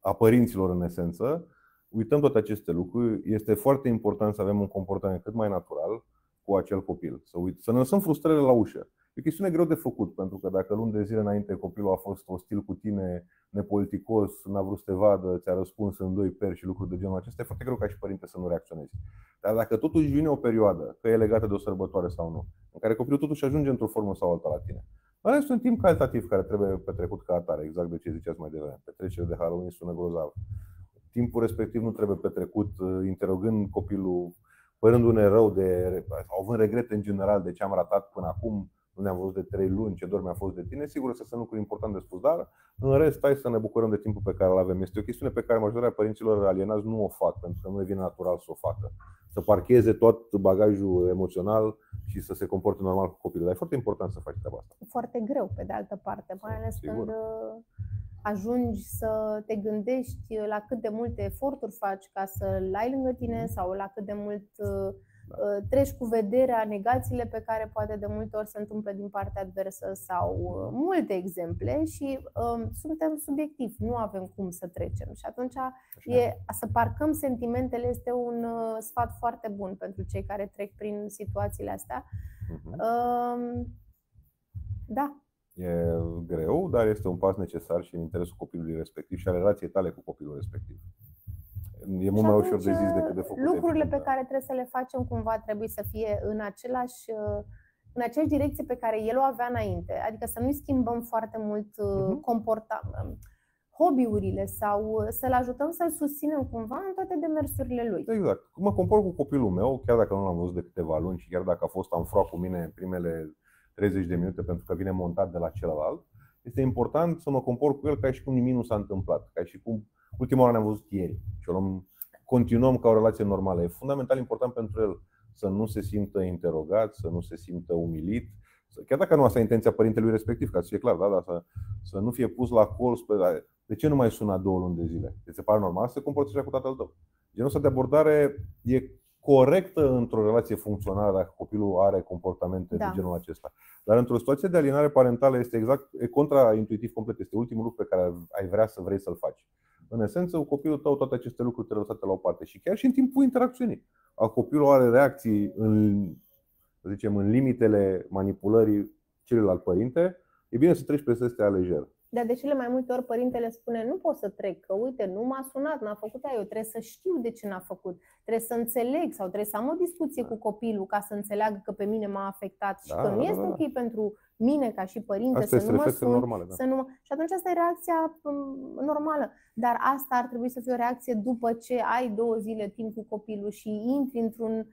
a părinților în esență, uităm toate aceste lucruri. Este foarte important să avem un comportament cât mai natural cu acel copil. Să, uit, să ne lăsăm frustrările la ușă. E o chestiune greu de făcut, pentru că dacă luni de zile înainte copilul a fost ostil cu tine, nepoliticos, n-a vrut să te vadă, ți-a răspuns în doi peri și lucruri de genul acesta, e foarte greu ca și părinte să nu reacționezi. Dar dacă totuși vine o perioadă, că e legată de o sărbătoare sau nu, în care copilul totuși ajunge într-o formă sau alta la tine, ăla este un timp calitativ care trebuie petrecut ca atare, exact de ce ziceați mai devreme. Petrecerea de Halloween sună grozav. Timpul respectiv nu trebuie petrecut uh, interogând copilul, părându-ne rău de, având regrete în general de ce am ratat până acum, nu ne-am văzut de trei luni, ce dor mi-a fost de tine, sigur să sunt lucruri importante de spus, dar în rest, stai să ne bucurăm de timpul pe care îl avem. Este o chestiune pe care majoritatea părinților alienați nu o fac, pentru că nu le vine natural să o facă. Să parcheze tot bagajul emoțional și să se comporte normal cu copilul. Dar e foarte important să faci treaba asta. Foarte greu, pe de altă parte, mai ales sigur. când uh, ajungi să te gândești la cât de multe eforturi faci ca să-l ai lângă tine mm. sau la cât de mult uh, da. Uh, treci cu vederea negațiile pe care poate de multe ori se întâmplă din partea adversă sau uh, multe exemple și um, suntem subiectivi, nu avem cum să trecem. Și atunci e, să parcăm sentimentele este un uh, sfat foarte bun pentru cei care trec prin situațiile astea. Uh-huh. Um, da. E greu, dar este un pas necesar și în interesul copilului respectiv și a relației tale cu copilul respectiv. E mult mai ușor de zis decât de făcut. Lucrurile pe care trebuie să le facem cumva trebuie să fie în același în aceeași direcție pe care el o avea înainte. Adică să nu-i schimbăm foarte mult uh-huh. comportament hobby-urile sau să-l ajutăm să-l susținem cumva în toate demersurile lui. Exact. Mă compor cu copilul meu, chiar dacă nu l-am văzut de câteva luni și chiar dacă a fost amfra cu mine primele 30 de minute pentru că vine montat de la celălalt, este important să mă compor cu el ca și cum nimic nu s-a întâmplat, ca și cum Ultima oară ne-am văzut ieri și o luăm, continuăm ca o relație normală. E fundamental important pentru el să nu se simtă interogat, să nu se simtă umilit, chiar dacă nu asta e intenția părintelui respectiv, ca să fie clar, da, da, să, să nu fie pus la col spre. De ce nu mai suna două luni de zile? Ți se pare normal să te comporți așa cu tatăl tău? Genul ăsta de abordare e corectă într-o relație funcțională dacă copilul are comportamente da. de genul acesta. Dar într-o situație de alienare parentală este exact, e contraintuitiv complet, este ultimul lucru pe care ai vrea să vrei să-l faci. În esență, copilul tău toate aceste lucruri trebuie lăsate la o parte și chiar și în timpul interacțiunii. Copilul are reacții în, să zicem, în limitele manipulării celuilalt părinte, e bine să treci peste astea lejer. Dar de cele mai multe ori părintele spune nu pot să trec, că uite, nu m-a sunat, n-a făcut aia, eu trebuie să știu de ce n-a făcut, trebuie să înțeleg sau trebuie să am o discuție da. cu copilul ca să înțeleagă că pe mine m-a afectat și da, că nu da, este da, da. ok pentru mine ca și părinte asta să nu mă sun, normale, da. să nu mă... Și atunci asta e reacția um, normală. Dar asta ar trebui să fie o reacție după ce ai două zile timp cu copilul și intri într-un Uh,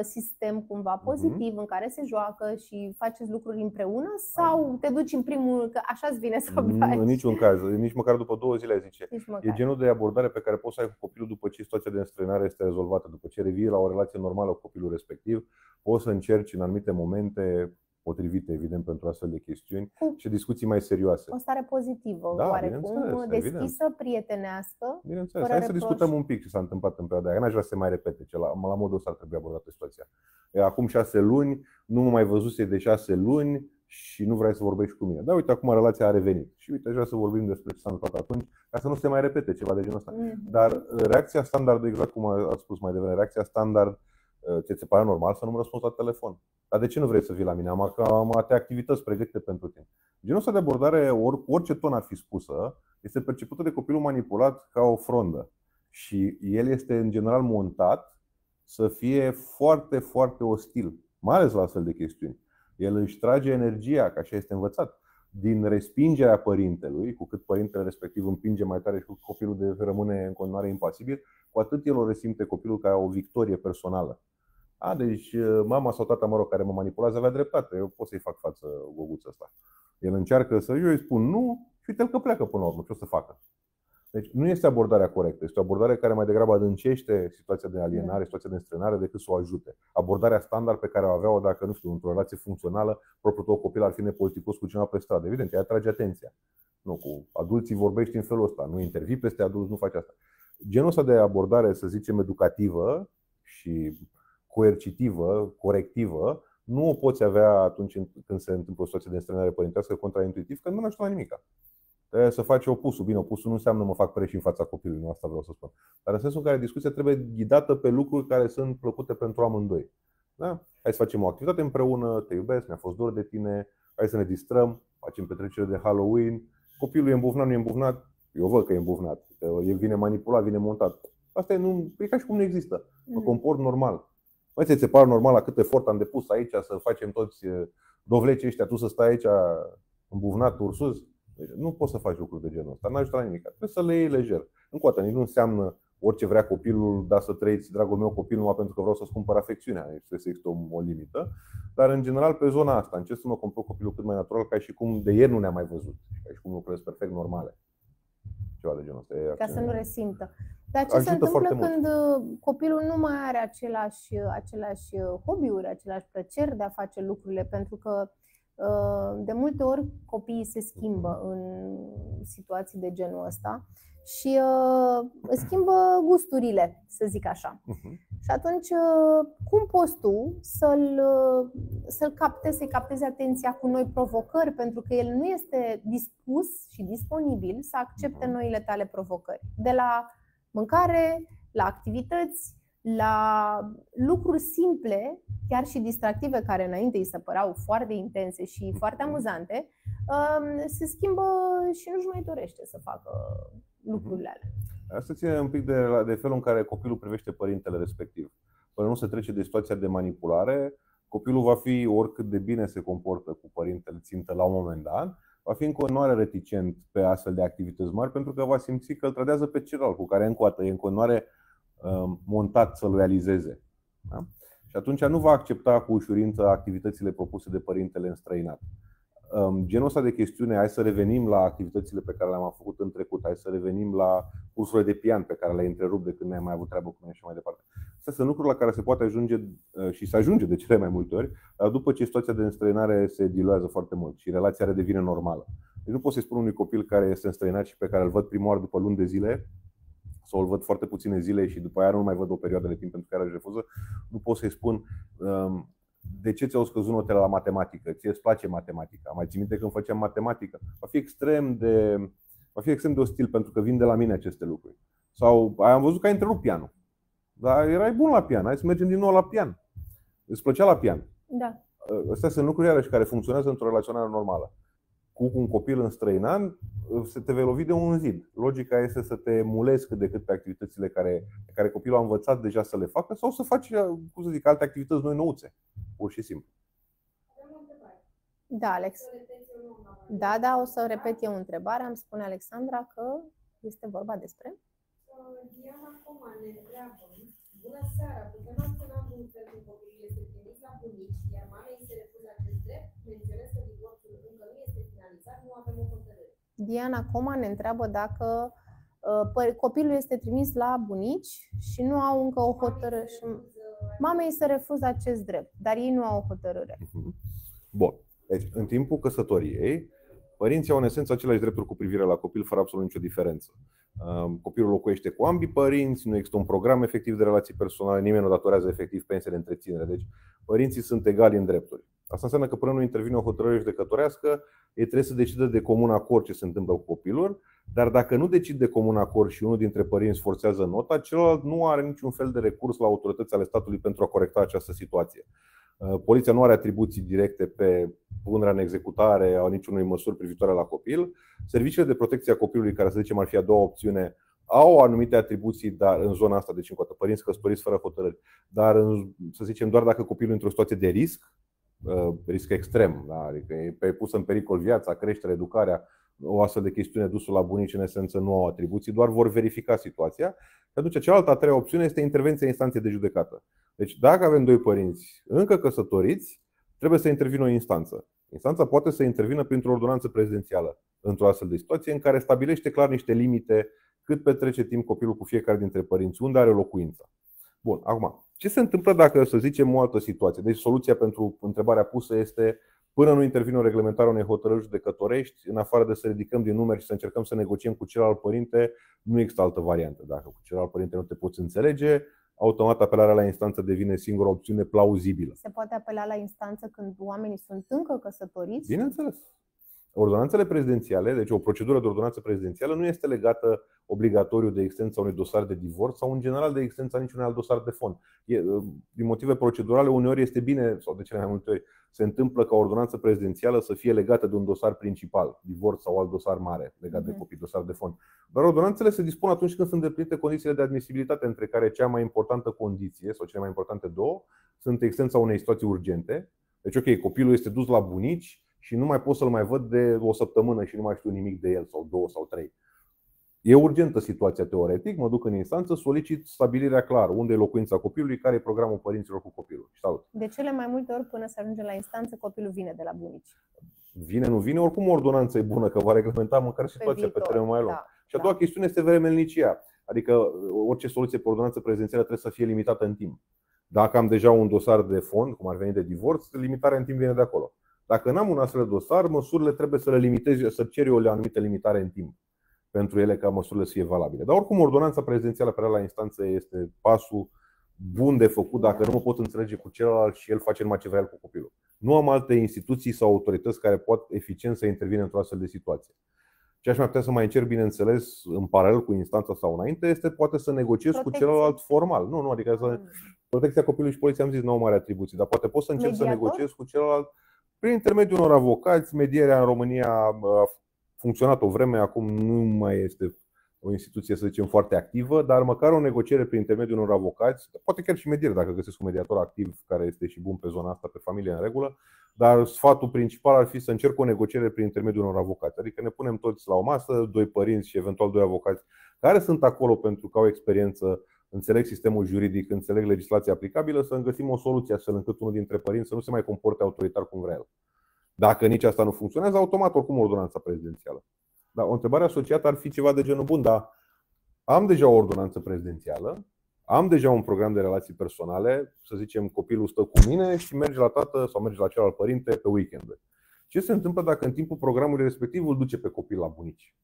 sistem cumva mhm. pozitiv în care se joacă și faceți lucruri împreună sau te duci în primul, că așa îți vine să faci? În niciun caz, nici măcar după două zile zice. E genul de abordare pe care poți să ai cu copilul după ce situația de înstrăinare este rezolvată, după ce revii la o relație normală cu copilul respectiv, poți să încerci în anumite momente potrivite, evident, pentru astfel de chestiuni cu și discuții mai serioase. O stare pozitivă, da, oarecum, deschisă, evident. prietenească. Bineînțeles, hai să discutăm un pic ce s-a întâmplat în perioada aia. N-aș vrea să se mai repete, ce la, la modul ăsta ar trebui abordată situația. Acum șase luni, nu mă mai văzuse de șase luni și nu vrei să vorbești cu mine. Da, uite, acum relația a revenit. Și uite, aș vrea să vorbim despre ce s-a întâmplat atunci, ca să nu se mai repete ceva de genul ăsta. Mm-hmm. Dar reacția standard, exact cum ați spus mai devreme, reacția standard Uh, ți se pare normal să nu-mi răspunzi la telefon. Dar de ce nu vrei să vii la mine? Am, am alte activitări pregătite pentru tine. Genul ăsta de abordare, or, orice ton ar fi spusă, este percepută de copilul manipulat ca o frondă. Și el este în general montat să fie foarte, foarte ostil, mai ales la astfel de chestiuni. El își trage energia, ca așa este învățat, din respingerea părintelui, cu cât părintele respectiv împinge mai tare și cu copilul de rămâne în continuare impasibil, cu atât el o resimte copilul ca o victorie personală. A, deci uh, mama sau tata, mă rog, care mă manipulează avea dreptate. Eu pot să-i fac față goguța asta. El încearcă să eu îi spun nu și uite-l că pleacă până la urmă. Ce o să facă? Deci nu este abordarea corectă. Este o abordare care mai degrabă adâncește situația de alienare, da. situația de înstrăinare, decât să o ajute. Abordarea standard pe care o avea-o dacă, nu știu, într-o relație funcțională, propriul tău copil ar fi nepoliticos cu cineva pe stradă. Evident, ea atrage atenția. Nu, cu adulții vorbești în felul ăsta. Nu intervii peste adulți, nu faci asta. Genul ăsta de abordare, să zicem, educativă și coercitivă, corectivă, nu o poți avea atunci când se întâmplă o situație de înstrăinare părintească contraintuitiv, că nu ajută la nimic. Trebuie să faci opusul. Bine, opusul nu înseamnă mă fac preși în fața copilului, nu asta vreau să spun. Dar în sensul în care discuția trebuie ghidată pe lucruri care sunt plăcute pentru amândoi. Da? Hai să facem o activitate împreună, te iubesc, mi-a fost dor de tine, hai să ne distrăm, facem petrecere de Halloween, copilul e îmbufnat, nu e îmbufnat, eu văd că e îmbufnat, el vine manipulat, vine montat. Asta e, nu, e ca și cum nu există. Mă mm. comport normal. Mă, ți se pare normal la cât efort am depus aici să facem toți dovlecii ăștia, tu să stai aici îmbuvnat, ursuz? Deci nu poți să faci lucruri de genul ăsta, nu ajută la nimic. Trebuie să le iei lejer. Încă o dată, nici nu înseamnă orice vrea copilul, da să trăiți, dragul meu copil, numai pentru că vreau să-ți cumpăr afecțiunea. Deci trebuie să există o, o limită. Dar, în general, pe zona asta, încerc să mă compor copilul cât mai natural, ca și cum de ieri nu ne-am mai văzut. Ca și cum lucrezi perfect normale. Ceva de genul ăsta. Ca să nu resimtă. Dar ce se întâmplă când mult. Uh, copilul nu mai are același, uh, același uh, hobby-uri, același plăceri de a face lucrurile? Pentru că de multe ori copiii se schimbă în situații de genul ăsta și îți schimbă gusturile, să zic așa. Uh-huh. Și atunci, cum poți tu să-l, să-l captezi, să-i captezi atenția cu noi provocări, pentru că el nu este dispus și disponibil să accepte uh-huh. noile tale provocări. De la mâncare, la activități, la lucruri simple, chiar și distractive, care înainte îi se păreau foarte intense și foarte amuzante, um, se schimbă și nu-și mai dorește să facă lucrurile alea. Asta ține un pic de, de felul în care copilul privește părintele respectiv. Până nu se trece de situația de manipulare, copilul va fi, oricât de bine se comportă cu părintele țintă la un moment dat, va fi în continuare reticent pe astfel de activități mari pentru că va simți că îl trădează pe celălalt cu care încă o dată e în continuare um, montat să-l realizeze. Da? Și atunci nu va accepta cu ușurință activitățile propuse de părintele străinat. Um, genul ăsta de chestiune, hai să revenim la activitățile pe care le-am făcut în trecut, hai să revenim la cursurile de pian pe care le-ai întrerupt de când ne-ai mai avut treabă cu noi și mai departe. Astea sunt lucruri la care se poate ajunge uh, și se ajunge de cele mai multe ori, după ce situația de înstrăinare se diluează foarte mult și relația redevine normală. Deci nu pot să-i spun unui copil care este înstrăinat și pe care îl văd prima oară după luni de zile, sau îl văd foarte puține zile și după aia nu mai văd o perioadă de timp pentru care își refuză, nu pot să-i spun um, de ce ți-au scăzut notele la matematică? Ție îți place matematica? Mai ții minte când făceam matematică? Va fi extrem de, va fi extrem de ostil pentru că vin de la mine aceste lucruri. Sau am văzut că ai întrerupt pianul. Dar erai bun la pian, hai să mergem din nou la pian. Îți plăcea la pian. Da. Astea sunt lucruri iarăși care funcționează într-o relaționare normală cu un copil înstrăinat, să te vei lovi de un zid. Logica este să te mulezi cât de cât pe activitățile care, pe care copilul a învățat deja să le facă sau să faci, cum să zic, alte activități noi nouțe, pur și simplu. Da, Alex. Da, da, o să repet eu întrebarea. Îmi spune Alexandra că este vorba despre? Diana Coma ne întreabă, bună seara, putem acționa un fel când copilul este trimis la bunici, iar mamei se refuză acest drept? Menționez că divorțul încă nu este finalizat, nu avem o hotărâre. Diana Coma ne întreabă dacă uh, copilul este trimis la bunici și nu au încă o hotărâre. Și mamei se refuză acest drept, dar ei nu au o hotărâre. Mhm. Bun. Deci, în timpul căsătoriei, părinții au în esență aceleași drepturi cu privire la copil, fără absolut nicio diferență. Copilul locuiește cu ambii părinți, nu există un program efectiv de relații personale, nimeni nu datorează efectiv pensie de întreținere. Deci părinții sunt egali în drepturi. Asta înseamnă că până nu intervine o hotărâre judecătorească, ei trebuie să decidă de comun acord ce se întâmplă cu copilul, dar dacă nu decid de comun acord și unul dintre părinți forțează nota, celălalt nu are niciun fel de recurs la autorități ale statului pentru a corecta această situație. Uh, poliția nu are atribuții directe pe punerea în executare a niciunui măsuri privitoare la copil. Serviciile de protecție a copilului, care să zicem ar fi a doua opțiune, au anumite atribuții dar în zona asta, deci încă o părinți căsătoriți fără hotărâri, dar să zicem doar dacă copilul într-o situație de risc, uh, risc extrem, da? adică e pusă în pericol viața, creșterea, educarea, o astfel de chestiune dusă la bunici în esență nu au atribuții, doar vor verifica situația. Și atunci cealaltă a treia opțiune este intervenția instanței de judecată. Deci dacă avem doi părinți încă căsătoriți, trebuie să intervină o instanță. Instanța poate să intervină printr-o ordonanță prezidențială într-o astfel de situație în care stabilește clar niște limite cât petrece timp copilul cu fiecare dintre părinți, unde are locuința. Bun, acum, ce se întâmplă dacă, să zicem, o altă situație? Deci soluția pentru întrebarea pusă este Până nu intervine o reglementare unei hotărâri judecătorești, în afară de să ridicăm din numeri și să încercăm să negociem cu celălalt părinte, nu există altă variantă. Dacă cu celălalt părinte nu te poți înțelege, automat apelarea la instanță devine singura opțiune plauzibilă. Se poate apela la instanță când oamenii sunt încă căsătoriți? Bineînțeles. Ordonanțele prezidențiale, deci o procedură de ordonanță prezidențială, nu este legată obligatoriu de existența unui dosar de divorț sau în general de existența niciunui alt dosar de fond. E, din motive procedurale, uneori este bine, sau de cele mai multe ori, se întâmplă ca ordonanță prezidențială să fie legată de un dosar principal, divorț sau alt dosar mare legat de mhm. copii, dosar de fond. Dar ordonanțele se dispun atunci când sunt deplinite condițiile de admisibilitate, între care cea mai importantă condiție sau cele mai importante două sunt existența unei situații urgente. Deci, ok, copilul este dus la bunici, și nu mai pot să-l mai văd de o săptămână și nu mai știu nimic de el, sau două sau trei. E urgentă situația teoretic, mă duc în instanță, solicit stabilirea clară, unde e locuința copilului, care e programul părinților cu copilul. Salut. De cele mai multe ori, până se ajunge la instanță, copilul vine de la bunici. Vine, nu vine, oricum o ordonanță e bună, că va reglementa măcar situația pe, pe termen mai lung. Da, și a doua da. chestiune este vremelnicia. Adică orice soluție pe ordonanță prezențială trebuie să fie limitată în timp. Dacă am deja un dosar de fond, cum ar veni de divorț, limitarea în timp vine de acolo. Dacă n-am un astfel de dosar, măsurile trebuie să le limitez, să cer eu o anumită limitare în timp pentru ele ca măsurile să fie valabile. Dar oricum, ordonanța prezidențială pe la instanță este pasul bun de făcut dacă nu mă pot înțelege cu celălalt și el face numai ce vrea el cu copilul. Nu am alte instituții sau autorități care pot eficient să intervină într-o astfel de situație. Ce aș mai putea să mai încerc, bineînțeles, în paralel cu instanța sau înainte, este poate să negociez Protecție. cu celălalt formal. Nu, nu, adică să. Mm. Protecția copilului și poliția am zis, nu au mare atribuții, dar poate pot să încerc Mediator? să negociez cu celălalt prin intermediul unor avocați. Medierea în România a funcționat o vreme, acum nu mai este o instituție, să zicem, foarte activă, dar măcar o negociere prin intermediul unor avocați, poate chiar și mediere, dacă găsesc un mediator activ care este și bun pe zona asta, pe familie în regulă, dar sfatul principal ar fi să încerc o negociere prin intermediul unor avocați. Adică ne punem toți la o masă, doi părinți și eventual doi avocați care sunt acolo pentru că au experiență înțeleg sistemul juridic, înțeleg legislația aplicabilă, să găsim o soluție astfel încât unul dintre părinți să nu se mai comporte autoritar cum vrea el. Dacă nici asta nu funcționează, automat oricum ordonanța prezidențială. Dar o întrebare asociată ar fi ceva de genul bun, dar am deja o ordonanță prezidențială, am deja un program de relații personale, să zicem copilul stă cu mine și merge la tată sau merge la celălalt părinte pe weekend. Ce se întâmplă dacă în timpul programului respectiv îl duce pe copil la bunici?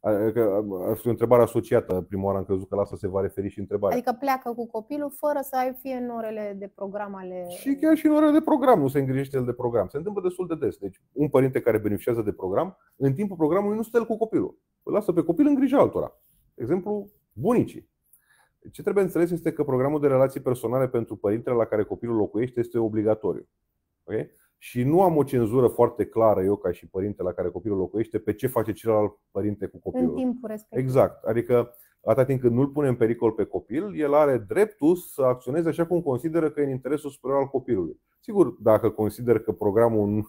Adică ar fi o întrebare asociată. Prima oară am crezut că la asta se va referi și întrebarea. Adică pleacă cu copilul fără să ai fie în orele de program ale. Și chiar și în orele de program nu se îngrijește el de program. Se întâmplă destul de des. Deci, un părinte care beneficiază de program, în timpul programului nu stă el cu copilul. Îl lasă pe copil în grijă altora. De exemplu, bunicii. Ce trebuie înțeles este că programul de relații personale pentru părintele la care copilul locuiește este obligatoriu. Okay? Și nu am o cenzură foarte clară, eu ca și părinte la care copilul locuiește, pe ce face celălalt părinte cu copilul. În timpul respectiv. Exact. Adică atâta timp cât nu-l pune în pericol pe copil, el are dreptul să acționeze așa cum consideră că e în interesul superior al copilului. Sigur, dacă consider că programul nu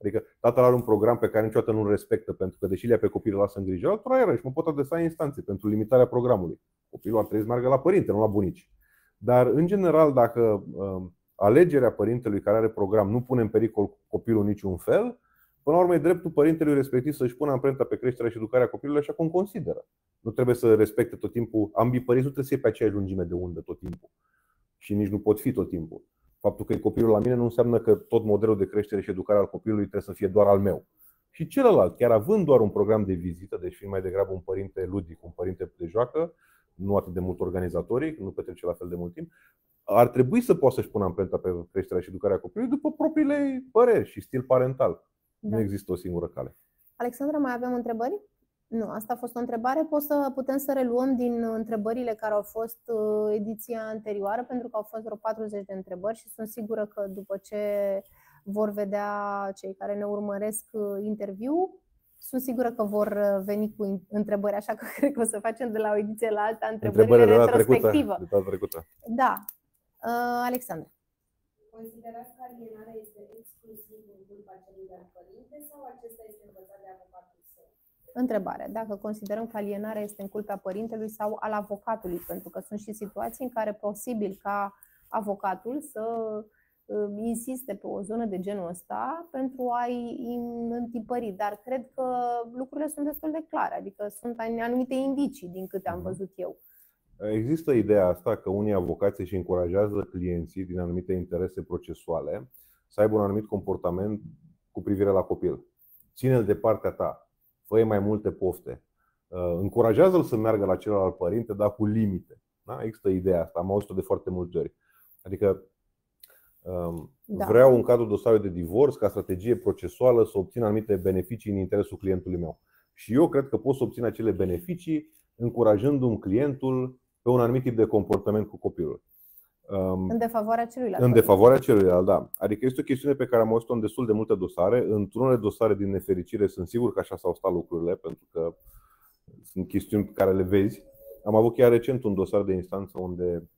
adică tatăl are un program pe care niciodată nu-l respectă, pentru că deși le pe copil lasă în grijă altora, iarăși mă pot adresa în instanțe pentru limitarea programului. Copilul ar trebui să meargă la părinte, nu la bunici. Dar, în general, dacă um, alegerea părintelui care are program nu pune în pericol copilul niciun fel, până la urmă e dreptul părintelui respectiv să-și pună amprenta pe creșterea și educarea copilului așa cum consideră. Nu trebuie să respecte tot timpul, ambii părinți nu trebuie să fie pe aceeași lungime de undă tot timpul. Și nici nu pot fi tot timpul. Faptul că e copilul la mine nu înseamnă că tot modelul de creștere și educare al copilului trebuie să fie doar al meu. Și celălalt, chiar având doar un program de vizită, deci fiind mai degrabă un părinte ludic, un părinte de joacă, nu atât de mult organizatoric, nu petrece la fel de mult timp, ar trebui să poată să-și pună amprenta pe creșterea și educarea copilului după propriile păreri și stil parental. Da. Nu există o singură cale. Alexandra, mai avem întrebări? Nu, asta a fost o întrebare. Pot să putem să reluăm din întrebările care au fost uh, ediția anterioară, pentru că au fost vreo 40 de întrebări și sunt sigură că după ce vor vedea cei care ne urmăresc uh, interviu, sunt sigură că vor uh, veni cu întrebări, așa că cred că o să facem de la o ediție la alta întrebările de retrospectivă. De data trecută. Da. Uh, Alexandra. Considerați că alienarea este exclusiv în culpa celui de părinte sau acesta este învățat de avocatul său? Întrebare. Dacă considerăm că alienarea este în culpa părintelui sau al avocatului, pentru că sunt și situații în care posibil ca avocatul să insiste pe o zonă de genul ăsta pentru a-i întipări, dar cred că lucrurile sunt destul de clare, adică sunt anumite indicii din câte am mhm. văzut eu. Există ideea asta că unii avocați își încurajează clienții din anumite interese procesuale să aibă un anumit comportament cu privire la copil. Ține-l de partea ta, fă mai multe pofte, uh, încurajează-l să meargă la celălalt părinte, dar cu limite. Da? Există ideea asta, am auzit-o de foarte multe ori. Adică um, da. vreau în cadrul dosarului de divorț, ca strategie procesuală, să obțin anumite beneficii în interesul clientului meu. Și eu cred că pot să obțin acele beneficii încurajându-mi clientul pe un anumit tip de comportament cu copilul. În defavoarea celuilalt. În defavoarea celuilalt, da. Adică este o chestiune pe care am auzit-o în destul de multe dosare. Într-unele dosare, din nefericire, sunt sigur că așa s-au stat lucrurile, pentru că sunt chestiuni pe care le vezi. Am avut chiar recent un dosar de instanță unde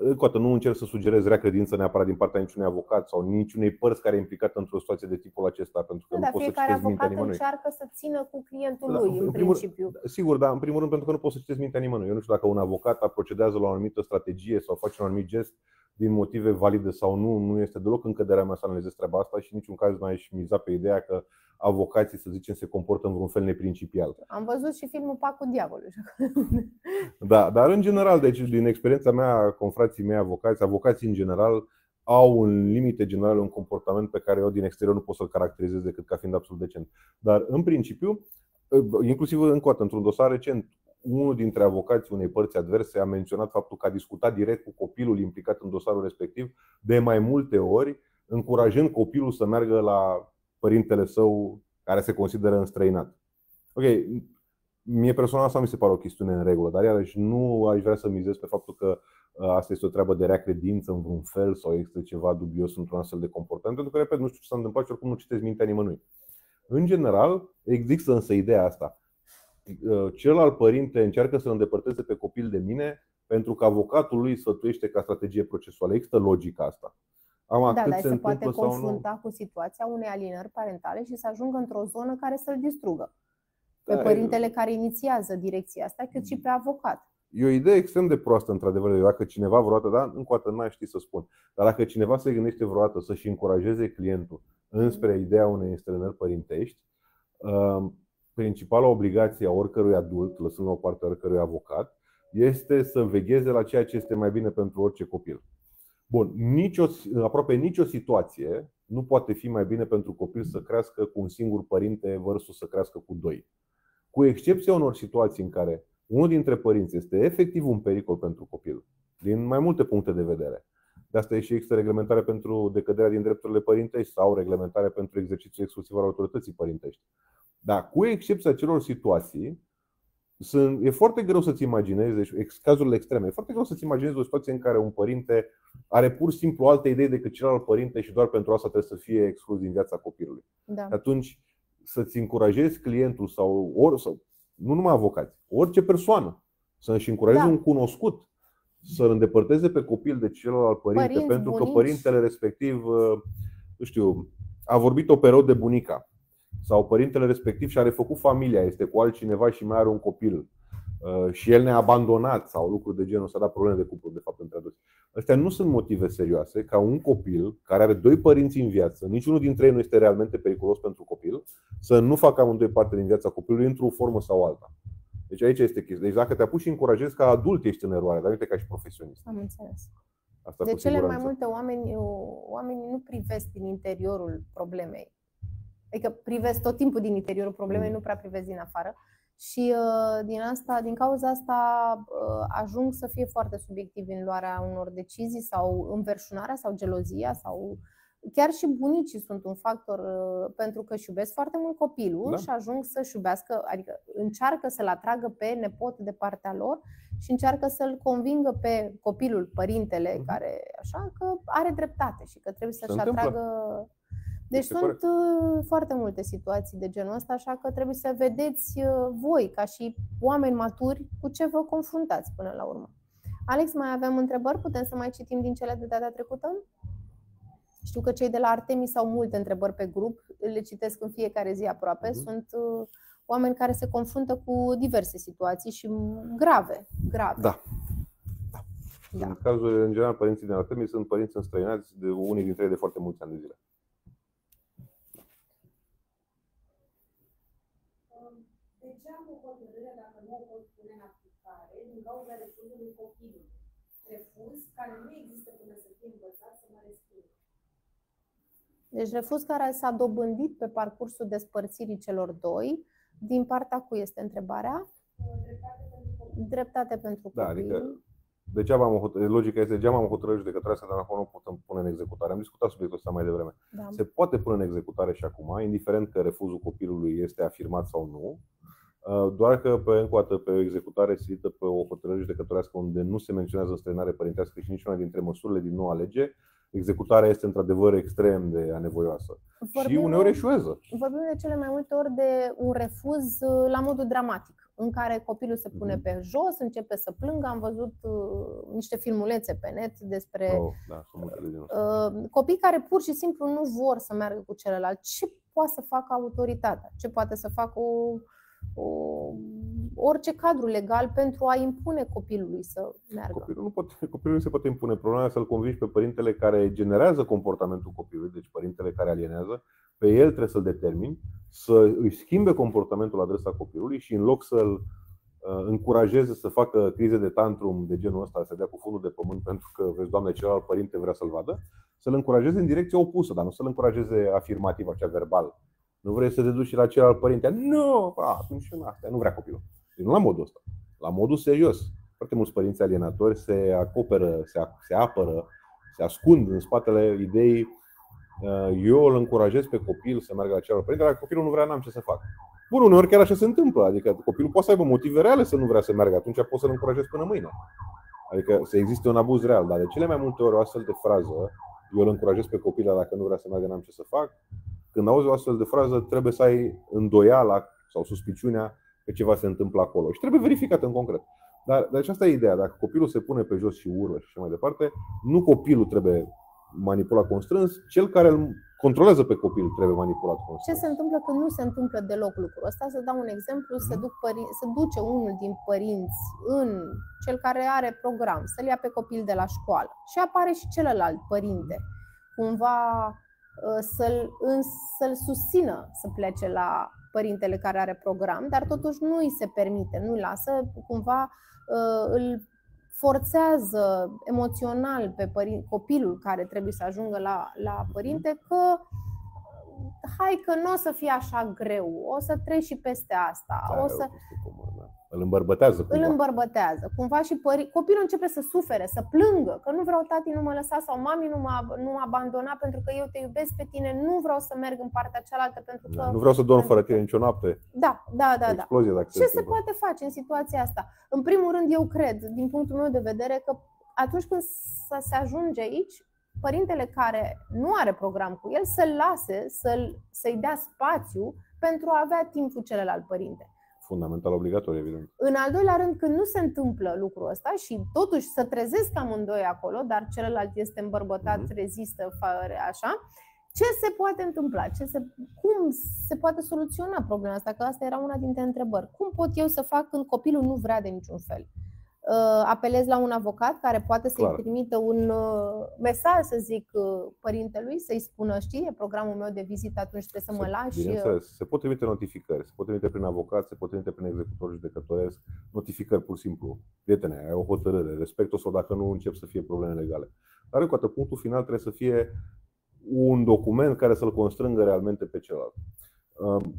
încă o dată, nu încerc să sugerez rea credință neapărat din partea niciunui avocat sau niciunei părți care e implicată într-o situație de tipul acesta, pentru că da, nu poți să citești mintea nimănui. încearcă să țină cu clientul da, lui, în, în primul, principiu. Sigur, dar în primul rând pentru că nu poți să citești mintea nimănui. Eu nu știu dacă un avocat procedează la o anumită strategie sau face un anumit gest din motive valide sau nu, nu este deloc în căderea mea să analizez treaba asta și în niciun caz nu aș miza pe ideea că avocații, să zicem, se comportă în vreun fel neprincipial. Am văzut și filmul Pacul Diavolului. Da, dar în general, deci din experiența mea, confrații mei avocați, avocații în general au în limite generale un comportament pe care eu din exterior nu pot să-l caracterizez decât ca fiind absolut decent. Dar în principiu, inclusiv încă o dată, într-un dosar recent, unul dintre avocații unei părți adverse a menționat faptul că a discutat direct cu copilul implicat în dosarul respectiv de mai multe ori, încurajând copilul să meargă la părintele său care se consideră înstrăinat. Ok, mie personal asta mi se pare o chestiune în regulă, dar iarăși nu aș vrea să mizez pe faptul că uh, asta este o treabă de rea credință în vreun fel sau este ceva dubios într-un astfel de comportament, pentru că, repet, nu știu ce s-a întâmplat și oricum nu citesc mintea nimănui. În general, există însă ideea asta. Uh, celălalt părinte încearcă să îndepărteze pe copil de mine pentru că avocatul lui sfătuiește ca strategie procesuală. Există logica asta. Am da, dar se, se poate confrunta cu situația unei alienări parentale și să ajungă într-o zonă care să-l distrugă. Pe da, părintele care inițiază direcția asta, cât și pe avocat. E o idee extrem de proastă, într-adevăr. Dacă cineva vreodată, da, încă o dată n-aș ști să spun, dar dacă cineva se gândește vreodată să-și încurajeze clientul înspre ideea unei înstrăinări părintești, uh, principala obligație a oricărui adult, lăsând la o parte oricărui avocat, este să vegheze la ceea ce este mai bine pentru orice copil. Bun, nicio, aproape nicio situație nu poate fi mai bine pentru copil să crească cu un singur părinte versus să crească cu doi. Cu excepția unor situații în care unul dintre părinți este efectiv un pericol pentru copil, din mai multe puncte de vedere. De asta e și există reglementare pentru decăderea din drepturile părintești sau reglementare pentru exercițiul exclusiv al autorității părintești. Dar cu excepția celor situații, sunt, e foarte greu să-ți imaginezi, deci cazurile extreme, e foarte greu să-ți imaginezi o situație în care un părinte are pur și simplu alte idei decât celălalt părinte și doar pentru asta trebuie să fie exclus din viața copilului. Da. Atunci, să-ți încurajezi clientul sau, or, sau nu numai avocați, orice persoană, să-și încurajeze da. un cunoscut să-l îndepărteze pe copil de celălalt părinte, Părinți, pentru bunici. că părintele respectiv, uh, nu știu, a vorbit o perioadă de bunica sau părintele respectiv și-a refăcut familia, este cu altcineva și mai are un copil uh, și el ne-a abandonat sau lucruri de genul ăsta, a dat probleme de cuplu, de fapt, între adulți. Astea nu sunt motive serioase ca un copil care are doi părinți în viață, niciunul dintre ei nu este realmente periculos pentru copil, să nu facă amândoi parte din viața copilului într-o formă sau alta. Deci aici este chestia. Deci dacă te apuci și încurajezi ca adult, ești în eroare, dar nu ca și profesionist. Am înțeles. Asta de cele mai multe oameni, oamenii nu privesc din interiorul problemei. Adică privesc tot timpul din interiorul problemei, mm. nu prea privesc din afară. Și uh, din asta, din cauza asta uh, ajung să fie foarte subiectivi în luarea unor decizii sau înverșunarea sau gelozia sau chiar și bunicii sunt un factor uh, pentru că își iubesc foarte mult copilul da. și ajung să-și iubească, adică încearcă să-l atragă pe nepot de partea lor și încearcă să-l convingă pe copilul, părintele, uh-huh. care așa că are dreptate și că trebuie să-și atragă deci sunt corect. Uh, foarte multe situații de genul ăsta, așa că trebuie să vedeți uh, voi, ca și oameni maturi, cu ce vă confruntați până la urmă. Alex, mai avem întrebări? Putem să mai citim din cele de data trecută? Știu că cei de la Artemis au multe întrebări pe grup, le citesc în fiecare zi aproape. Uh-huh. Sunt uh, oameni care se confruntă cu diverse situații și grave. grave. Da. da. da. În cazul, în general, părinții din Artemis sunt părinți înstrăinați de unii dintre ei de foarte mulți ani de zile. De ce am o hotărâre dacă nu o pot pune în aplicare din cauza refuzului copilului? Refuz care nu există până să fie învățat să mă resping. Deci refuz care s-a dobândit pe parcursul despărțirii celor doi. Din partea cui este întrebarea? Dreptate pentru copil. Dreptate pentru da, copil. Adică degeaba am o logica este degeaba am o hotărâre judecătoare dar acum nu putem pune în executare. Am discutat subiectul ăsta mai devreme. Da. Se poate pune în executare și acum, indiferent că refuzul copilului este afirmat sau nu, uh, doar că pe încă o dată pe o executare silită pe o hotărâre judecătorească unde nu se menționează înstrăinare părintească și niciuna dintre măsurile din noua lege, executarea este într-adevăr extrem de anevoioasă. Vorbim, și uneori eșuează. Vorbim de cele mai multe ori de un refuz uh, la modul dramatic, în care copilul se pune mhm. pe jos, începe să plângă. Am văzut uh, niște filmulețe pe net despre oh, da, uh, copii care pur și simplu nu vor să meargă cu celălalt. Ce poate să facă autoritatea? Ce poate să facă o o, orice cadru legal pentru a impune copilului să meargă. Copilul nu, poate, copilul nu se poate impune. Problema e să-l convingi pe părintele care generează comportamentul copilului, deci părintele care alienează, pe el trebuie să-l determini, să își schimbe comportamentul la adresa copilului și în loc să-l uh, încurajeze să facă crize de tantrum de genul ăsta, să dea cu fundul de pământ pentru că, vezi, doamne, celălalt părinte vrea să-l vadă, să-l încurajeze în direcția opusă, dar nu să-l încurajeze afirmativ, așa verbal. Nu vrei să te duci la celălalt părinte? Nu! A, atunci nu, asta nu vrea copilul. Deci nu la modul ăsta. La modul serios. Foarte mulți părinți alienatori se acoperă, se, se apără, se ascund în spatele ideii uh, eu îl încurajez pe copil să meargă la celălalt părinte, dar copilul nu vrea, n-am ce să fac. Bun, uneori chiar așa se întâmplă. Adică copilul poate să aibă motive reale să nu vrea să meargă, atunci poți să-l încurajez până mâine. Adică să existe un abuz real, dar de cele mai multe ori o astfel de frază, eu îl încurajez pe copil, dar dacă nu vrea să meargă, n-am ce să fac, când auzi o astfel de frază, trebuie să ai îndoiala sau suspiciunea că ceva se întâmplă acolo. Și trebuie verificat în concret. Dar deci asta e ideea. Dacă copilul se pune pe jos și urlă și așa mai departe, nu copilul trebuie manipulat constrâns, cel care îl controlează pe copil trebuie manipulat constrâns. Ce se întâmplă când nu se întâmplă deloc lucrul ăsta? Să dau un exemplu, se, mhm. duc părin- se duce unul din părinți în cel care are program, să-l ia pe copil de la școală și apare și celălalt părinte, cumva uh, să-l, să-l susțină să plece la părintele care are program, dar totuși nu îi se permite, nu îi lasă, cumva uh, îl forțează emoțional pe părin- copilul care trebuie să ajungă la, la părinte că hai că nu o să fie așa greu, o să treci și peste asta, Da, o e să chestie comună, da. Îl îmbărbătează îl cumva. îmbărbătează. Cumva și pări... copilul începe să sufere, să plângă, că nu vreau tati nu mă lăsa sau mami nu m-a, nu m-a abandonat pentru că eu te iubesc pe tine, nu vreau să merg în partea cealaltă pentru că... Da, nu vreau să dorm fără tine nicio noapte. Da, da, da, da. Explozie dacă Ce se întâmplă. poate face în situația asta? În primul rând, eu cred, din punctul meu de vedere, că atunci când să se ajunge aici, părintele care nu are program cu el să-l lase, să-l, să-i dea spațiu pentru a avea timp cu celălalt părinte. Fundamental obligatoriu, evident. În al doilea rând, când nu se întâmplă lucrul ăsta și totuși să trezesc amândoi acolo, dar celălalt este îmbărbătat, Mhm. rezistă, fără așa, ce se poate întâmpla? Ce se, cum se poate soluționa problema asta? Că asta era una dintre întrebări. Cum pot eu să fac când copilul nu vrea de niciun fel? Uh, Apelez la un avocat care poate să-i Clar. trimită un uh, mesaj, să zic, uh, părintelui, să-i spună, știi, e programul meu de vizită, atunci trebuie să mă Se- lași. uh, Bineînțeles, se pot trimite notificări, se pot trimite prin avocat, se pot trimite prin executor judecătoresc, notificări pur și simplu. Prietene, ai o hotărâre, respect-o sau dacă nu încep să fie probleme legale. Dar încă o dată, punctul final trebuie să fie un document care să-l constrângă realmente pe celălalt. Um,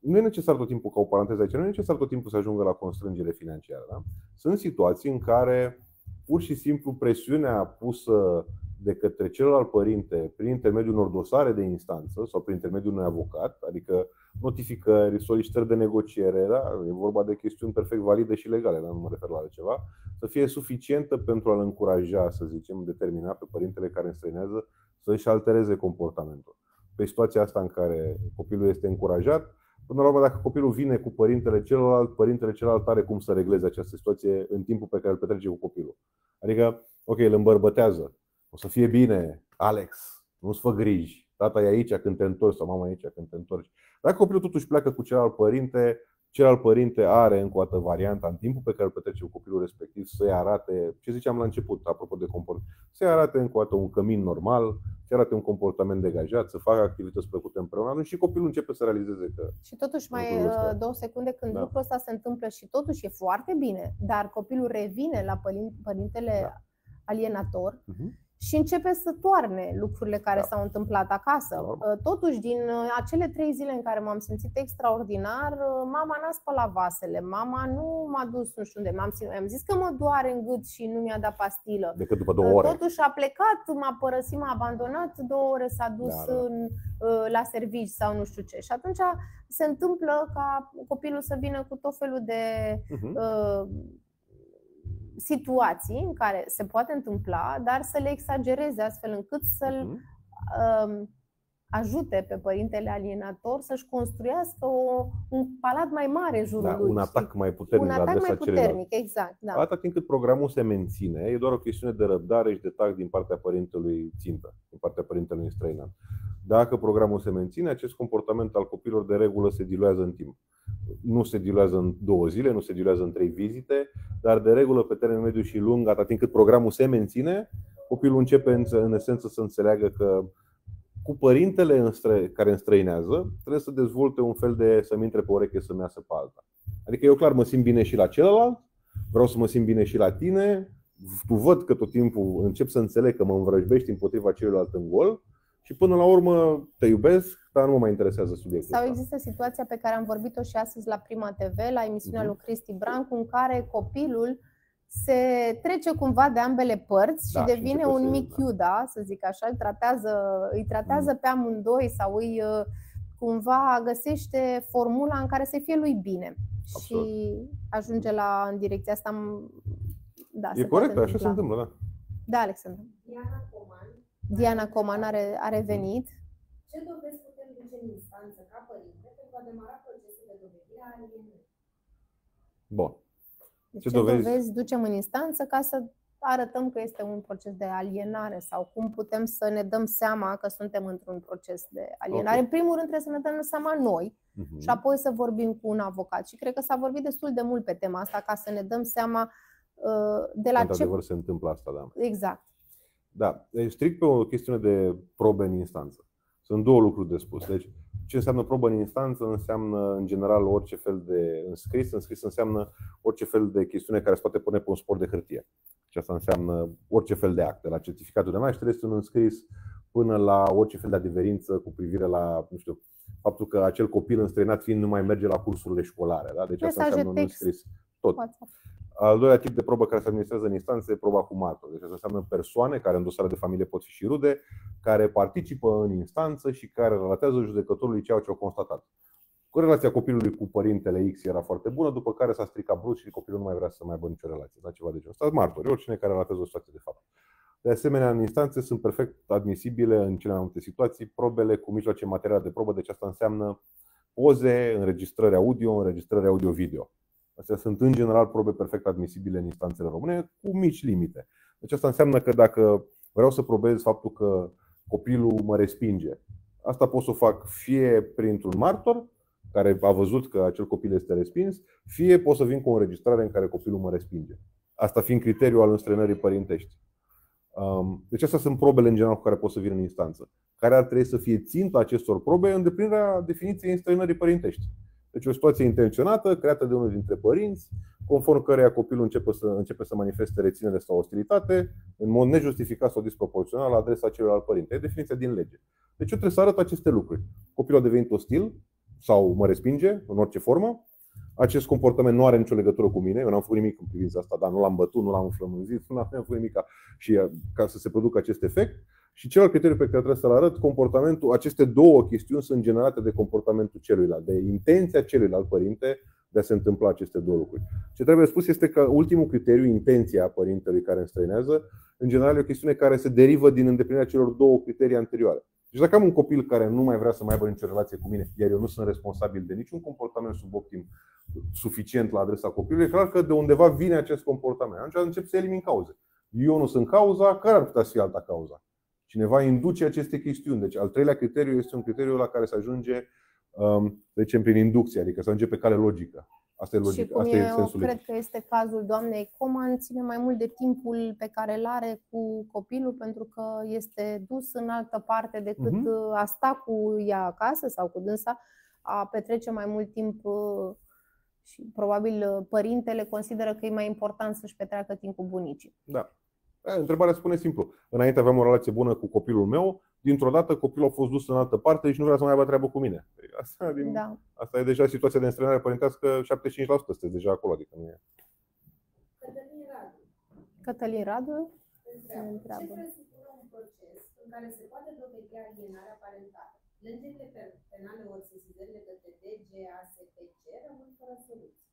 Nu e necesar tot timpul, ca o paranteză aici, nu e necesar tot timpul să ajungă la constrângere financiară. Da? Sunt situații în care pur și simplu presiunea pusă de către celălalt părinte prin intermediul unor dosare de instanță sau prin intermediul unui avocat, adică notificări, solicitări de negociere, da? e vorba de chestiuni perfect valide și legale, dar nu mă refer la altceva, să fie suficientă pentru a-l încuraja, să zicem, determina pe părintele care înstrăinează să-și altereze comportamentul. Pe situația asta în care copilul este încurajat, până la urmă, dacă copilul vine cu părintele celălalt, părintele celălalt are cum să regleze această situație în timpul pe care îl petrece cu copilul. Adică, ok, îl îmbărbătează, o să fie bine, Alex, nu-ți fă griji, tata e aici când te întorci sau mama e aici când te întorci. Dacă copilul totuși pleacă cu celălalt părinte, celălalt părinte are încă o dată varianta în timpul pe care îl petrece cu copilul respectiv să-i arate, ce ziceam la început, apropo de comportament, să-i arate încă o dată un cămin normal, să-i arate un comportament degajat, să facă activități plăcute împreună atunci și copilul începe să realizeze că Și totuși mai Lucrul ăsta. uh, două secunde când Da. lucrul ăsta se întâmplă și totuși e foarte bine, dar copilul revine la părin- părintele Da. alienator Mhm. Și începe să toarne lucrurile care Da. s-au întâmplat acasă. Normal. Uh, Totuși, din uh, acele trei zile în care m-am simțit extraordinar, uh, mama n-a spălat vasele, mama nu m-a dus nu știu unde, m-am, sim- am zis că mă doare în gât și nu mi-a dat pastilă. decât după două ore. Totuși a plecat, m-a părăsit, m-a abandonat, două ore s-a dus Da, da. În, uh, la servici sau nu știu ce. Și atunci se întâmplă ca copilul să vină cu tot felul de Mhm. uh, situații în care se poate întâmpla, dar să le exagereze astfel încât să-l Mhm. um, ajute pe părintele alienator să-și construiască o, un palat mai mare în jurul Da, lui. un știi? atac mai puternic un la atac adresa mai celuilalt. puternic, exact. Da. Atâta timp cât programul se menține, e doar o chestiune de răbdare și de tact din partea părintelui țintă, din partea părintelui înstrăinat. Dacă programul se menține, acest comportament al copilor de regulă se diluează în timp. Nu se diluează în două zile, nu se diluează în trei vizite, dar de regulă pe termen mediu și lung, atât timp cât programul se menține, copilul începe în, în esență să înțeleagă că cu părintele înstră- care înstrăinează, trebuie să dezvolte un fel de să-mi intre pe ureche să-mi iasă pe alta. Adică eu clar mă simt bine și la celălalt, vreau să mă simt bine și la tine, tu văd că tot timpul încep să înțeleg că mă învrăjbești împotriva celuilalt în gol și până la urmă te iubesc, dar nu mă mai interesează subiectul Sau ăsta. există situația pe care am vorbit-o și astăzi la Prima TV, la emisiunea Mhm. lui Cristi Brancu, în care copilul se trece cumva de ambele părți Da, și și devine începe un să- mic da. Iuda, să zic așa, îi tratează, îi tratează pe amândoi sau îi uh, cumva găsește formula în care să fie lui bine. Absolut. Și ajunge la în direcția asta. m- Da, E se corect, poate așa se întâmpla. întâmplă, da. Da, Alexandru. Diana Coman, Diana Coman are, a revenit. ce dovezi putem duce în instanță ca părinte pentru a demara procesul de dovedire a alienării? Bun. Deci Ce ce dovezi? dovezi ducem în instanță ca să arătăm că este un proces de alienare sau cum putem să ne dăm seama că suntem într-un proces de alienare. Ok. În primul rând trebuie să ne dăm seama noi Mhm. și apoi să vorbim cu un avocat. Și cred că s-a vorbit destul de mult pe tema asta ca să ne dăm seama uh, de la ce... Într-adevăr se întâmplă asta, da. Exact. Da, deci strict pe o chestiune de probe în instanță. Sunt două lucruri de spus. Deci, ce înseamnă probă în instanță înseamnă în general orice fel de înscris. Înscris înseamnă orice fel de chestiune care se poate pune pe un spor de hârtie. Și asta înseamnă orice fel de act. De la certificatul de naștere este un înscris până la orice fel de adeverință cu privire la, nu știu, faptul că acel copil înstrăinat fiind nu mai merge la cursurile școlare. Da? Deci asta Mesaje înseamnă un text. înscris. Tot. WhatsApp. Al doilea tip de probă care se administrează în instanță e proba cu martor. Deci asta înseamnă persoane care în dosare de familie pot fi și rude, care participă în instanță și care relatează judecătorului ceea ce au constatat. Relația copilului cu părintele X era foarte bună, după care s-a stricat brusc și copilul nu mai vrea să mai aibă nicio relație. Da, ceva de genul ăsta. Martori, oricine care relatează o situație de fapt. De asemenea, în instanțe sunt perfect admisibile în cele mai multe situații probele cu mijloace materiale de probă, deci asta înseamnă poze, înregistrări audio, înregistrări audio-video. Astea sunt în general probe perfect admisibile în instanțele române, cu mici limite. Deci asta înseamnă că dacă vreau să probez faptul că copilul mă respinge, asta pot să o fac fie printr-un martor, care a văzut că acel copil este respins, fie pot să vin cu o înregistrare în care copilul mă respinge. Asta fiind criteriul al înstrăinării părintești. Um, Deci astea sunt probele în general cu care pot să vin în instanță. Care ar trebui să fie ținta acestor probe îndeplinirea definiției înstrăinării părintești. Deci o situație intenționată, creată de unul dintre părinți, conform căreia copilul începe să, începe să manifeste reținere sau ostilitate, în mod nejustificat sau disproporțional la adresa celuilalt părinte. E definiția din lege. Deci eu trebuie să arăt aceste lucruri. Copilul a devenit ostil sau mă respinge în orice formă. Acest comportament nu are nicio legătură cu mine. Eu n-am făcut nimic în privința asta, dar nu l-am bătut, nu l-am flămânzit, nu am făcut nimic ca, și ca să se producă acest efect. Și celălalt criteriu pe care trebuie să-l arăt, comportamentul, aceste două chestiuni sunt generate de comportamentul celuilalt, de intenția celuilalt părinte de a se întâmpla aceste două lucruri. Ce trebuie spus este că ultimul criteriu, intenția părintelui care înstrăinează, în general e o chestiune care se derivă din îndeplinirea celor două criterii anterioare. Deci dacă am un copil care nu mai vrea să mai aibă nicio relație cu mine, iar eu nu sunt responsabil de niciun comportament suboptim suficient la adresa copilului, e clar că de undeva vine acest comportament. Atunci încep să elimin cauze. Eu nu sunt cauza, care ar putea să fie alta cauza? Cineva induce aceste chestiuni. Deci al treilea criteriu este un criteriu la care se ajunge, um, să zicem, prin inducție, adică să ajunge pe cale logică. Asta e Și logică, cum asta e eu sensul cred legii. că este cazul doamnei Coman, ține mai mult de timpul pe care îl are cu copilul, pentru că este dus în altă parte decât Mhm. uh, a sta cu ea acasă sau cu dânsa, a petrece mai mult timp uh, și probabil uh, părintele consideră că e mai important să-și petreacă timp cu bunicii. Da. E, Întrebarea spune simplu. Înainte aveam o relație bună cu copilul meu, dintr-o dată copilul a fost dus în altă parte și nu vrea să mai aibă treabă cu mine. Păi Asta, din, Da. asta e deja situația de înstrăinare părintească, 75% sunteți deja acolo. Adică nu e. Cătălin Radu Cătălin Radu întreabă, întreabă. ce presupune un proces în care se poate dovedi alienarea parentală? Plângerile pe- penale ori sesizările către DG, ASPC rămân fără soluție.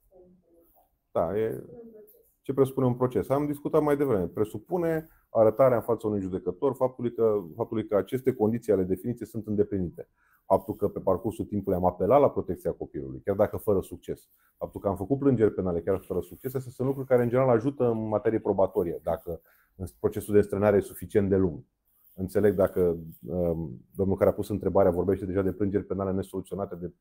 Este un comentariu. Da, e, Presupune un proces. Ce presupune un proces? Am discutat mai devreme. Presupune arătarea în fața unui judecător faptului că, faptului că aceste condiții ale definiției sunt îndeplinite. Faptul că pe parcursul timpului am apelat la protecția copilului, chiar dacă fără succes. Faptul că am făcut plângeri penale, chiar fără succes, astea sunt lucruri care în general ajută în materie probatorie, dacă procesul de străinare e suficient de lung. Înțeleg dacă um, domnul care a pus întrebarea vorbește deja de plângeri penale nesoluționate, de de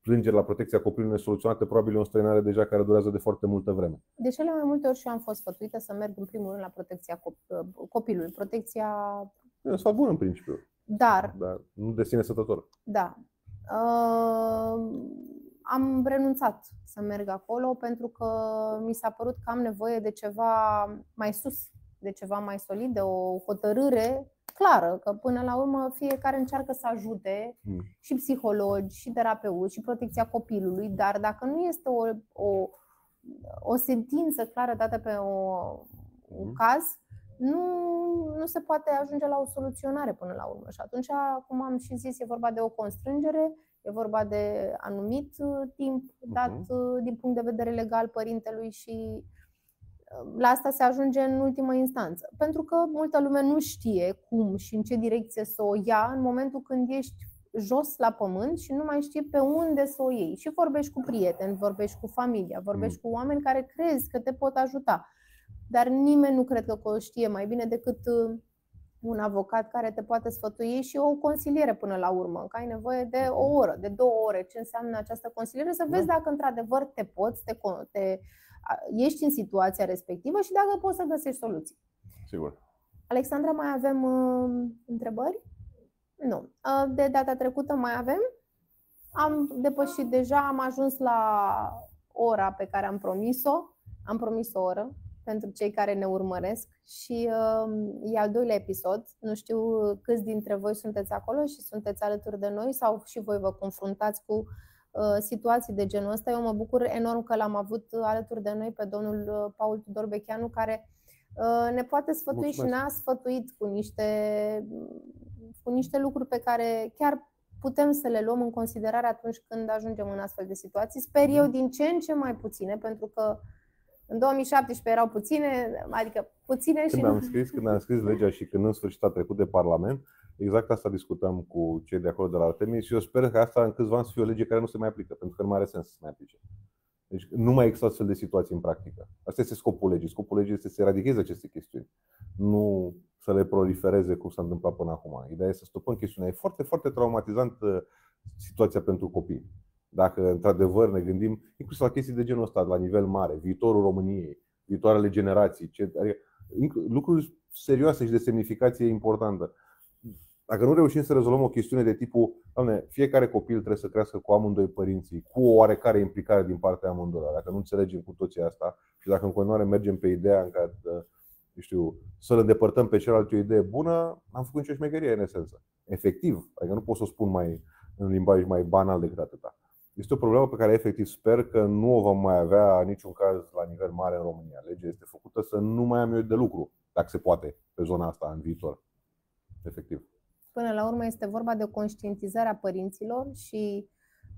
plângeri la protecția copilului nesoluționate, probabil e o străinare deja care durează de foarte multă vreme. De cele mai multe ori și eu am fost sfătuită să merg în primul rând la protecția cop- copilului, protecția. E un sfat bun în principiu, Dar, dar nu de sine sătător. da, uh, am renunțat să merg acolo pentru că mi s-a părut că am nevoie de ceva mai sus, de ceva mai solid, de o hotărâre clară, că până la urmă fiecare încearcă să ajute Hmm. și psihologi, și terapeuți, și protecția copilului, dar dacă nu este o, o, o sentință clară dată pe o, un Mhm. caz, nu, nu se poate ajunge la o soluționare până la urmă. Și atunci, cum am și zis, e vorba de o constrângere, e vorba de anumit uh, timp dat Mhm. uh, din punct de vedere legal părintelui și uh, la asta se ajunge în ultimă instanță. Pentru că multă lume nu știe cum și în ce direcție să o ia în momentul când ești jos la pământ și nu mai știi pe unde să o iei. Și vorbești cu prieteni, vorbești cu familia, vorbești cu oameni care crezi că te pot ajuta. Dar nimeni nu cred că o știe mai bine decât uh, un avocat care te poate sfătui și o consiliere până la urmă, că ai nevoie de o oră, de două ore. Ce înseamnă această consiliere? Să vezi dacă într-adevăr te poți, te, con- te, a- ești în situația respectivă și dacă poți să găsești soluții. Sigur. Alexandra, mai avem uh, întrebări? Nu. Uh, De data trecută mai avem. Am depășit deja, am ajuns la ora pe care am promis-o. Am promis o oră pentru cei care ne urmăresc și uh, e al doilea episod. Nu știu câți dintre voi sunteți acolo și sunteți alături de noi sau și voi vă confruntați cu uh, situații de genul ăsta. Eu mă bucur enorm că l-am avut alături de noi pe domnul uh, Paul Tudor Becheanu care uh, ne poate sfătui și Mulțumesc. ne-a sfătuit cu niște, cu niște lucruri pe care chiar putem să le luăm în considerare atunci când ajungem în astfel de situații. Sper eu din ce în ce mai puține, pentru că în 2017 erau puține, adică puține și Când am scris, când am scris legea și când în sfârșit a trecut de Parlament, exact asta discutăm cu cei de acolo de la Artemis și eu sper că asta în câțiva ani să fie o lege care nu se mai aplică, pentru că nu mai are sens să se mai aplice. Deci nu mai există astfel de situații în practică. Asta este scopul legii. Scopul legii este să eradicheze aceste chestiuni, nu să le prolifereze cum s-a întâmplat până acum. Ideea este să stopăm chestiunea. E foarte, foarte traumatizantă situația pentru copii. Dacă într-adevăr ne gândim, inclusiv la chestii de genul ăsta, la nivel mare, viitorul României, viitoarele generații, ce, adică, inc- lucruri serioase și de semnificație importantă. Dacă nu reușim să rezolvăm o chestiune de tipul, doamne, fiecare copil trebuie să crească cu amândoi părinții, cu o oarecare implicare din partea amândoi, dacă nu înțelegem cu toții asta și dacă în continuare mergem pe ideea în care, eu știu, să-l îndepărtăm pe celălalt o idee bună, am făcut nicio șmecherie în esență. Efectiv, adică nu pot să o spun mai în limbaj mai banal decât atâta. Este o problemă pe care efectiv sper că nu o vom mai avea în niciun caz la nivel mare în România. Legea este făcută să nu mai am eu de lucru, dacă se poate, pe zona asta în viitor. Efectiv. Până la urmă este vorba de o conștientizare a părinților și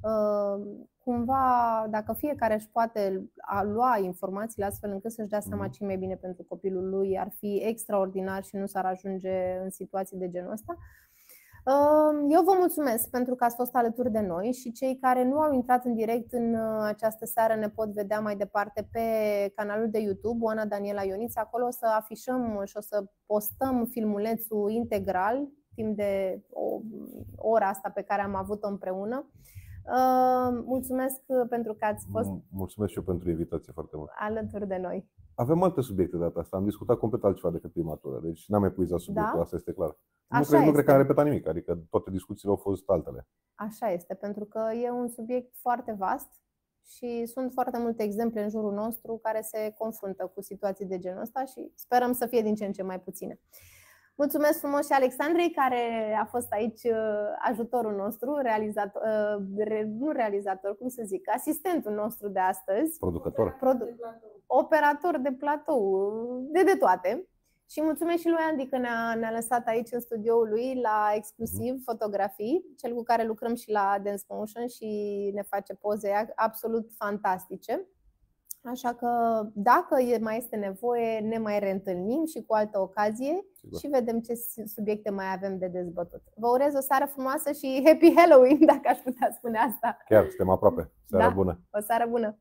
uh, cumva, dacă fiecare își poate a lua informațiile astfel încât să-și dea seama Mhm. ce e mai bine pentru copilul lui, ar fi extraordinar și nu s-ar ajunge în situații de genul ăsta. Uh, Eu vă mulțumesc pentru că ați fost alături de noi și cei care nu au intrat în direct în uh, această seară ne pot vedea mai departe pe canalul de YouTube, Oana Daniela Ioniță. Acolo o să afișăm și o să postăm filmulețul integral timp de o ora asta pe care am avut-o împreună. Uh, Mulțumesc pentru că ați fost M- Mulțumesc și eu pentru invitație foarte mult. alături de noi. Avem alte subiecte de data asta. Am discutat complet altceva decât prima tură, deci n-am epuizat subiectul, Da? asta este clar. Așa nu, cred, nu este. cred că am repetat nimic, adică toate discuțiile au fost altele. Așa este, pentru că e un subiect foarte vast și sunt foarte multe exemple în jurul nostru care se confruntă cu situații de genul ăsta și sperăm să fie din ce în ce mai puține. Mulțumesc frumos și Alexandrei care a fost aici uh, ajutorul nostru, realizator, uh, re- nu realizator, cum să zic, asistentul nostru de astăzi, Producător. Produ- operator de platou, de de toate. Și mulțumesc și lui Andy că ne-a, ne-a lăsat aici în studioul lui la exclusiv fotografii, cel cu care lucrăm și la Dance Motion și ne face poze absolut fantastice. Așa că dacă e- mai este nevoie, ne mai reîntâlnim și cu altă ocazie Sigur. și vedem ce subiecte mai avem de dezbătut. Vă urez o seară frumoasă și Happy Halloween, dacă aș putea spune asta. Chiar, suntem aproape. Seara Da. bună! O seară bună!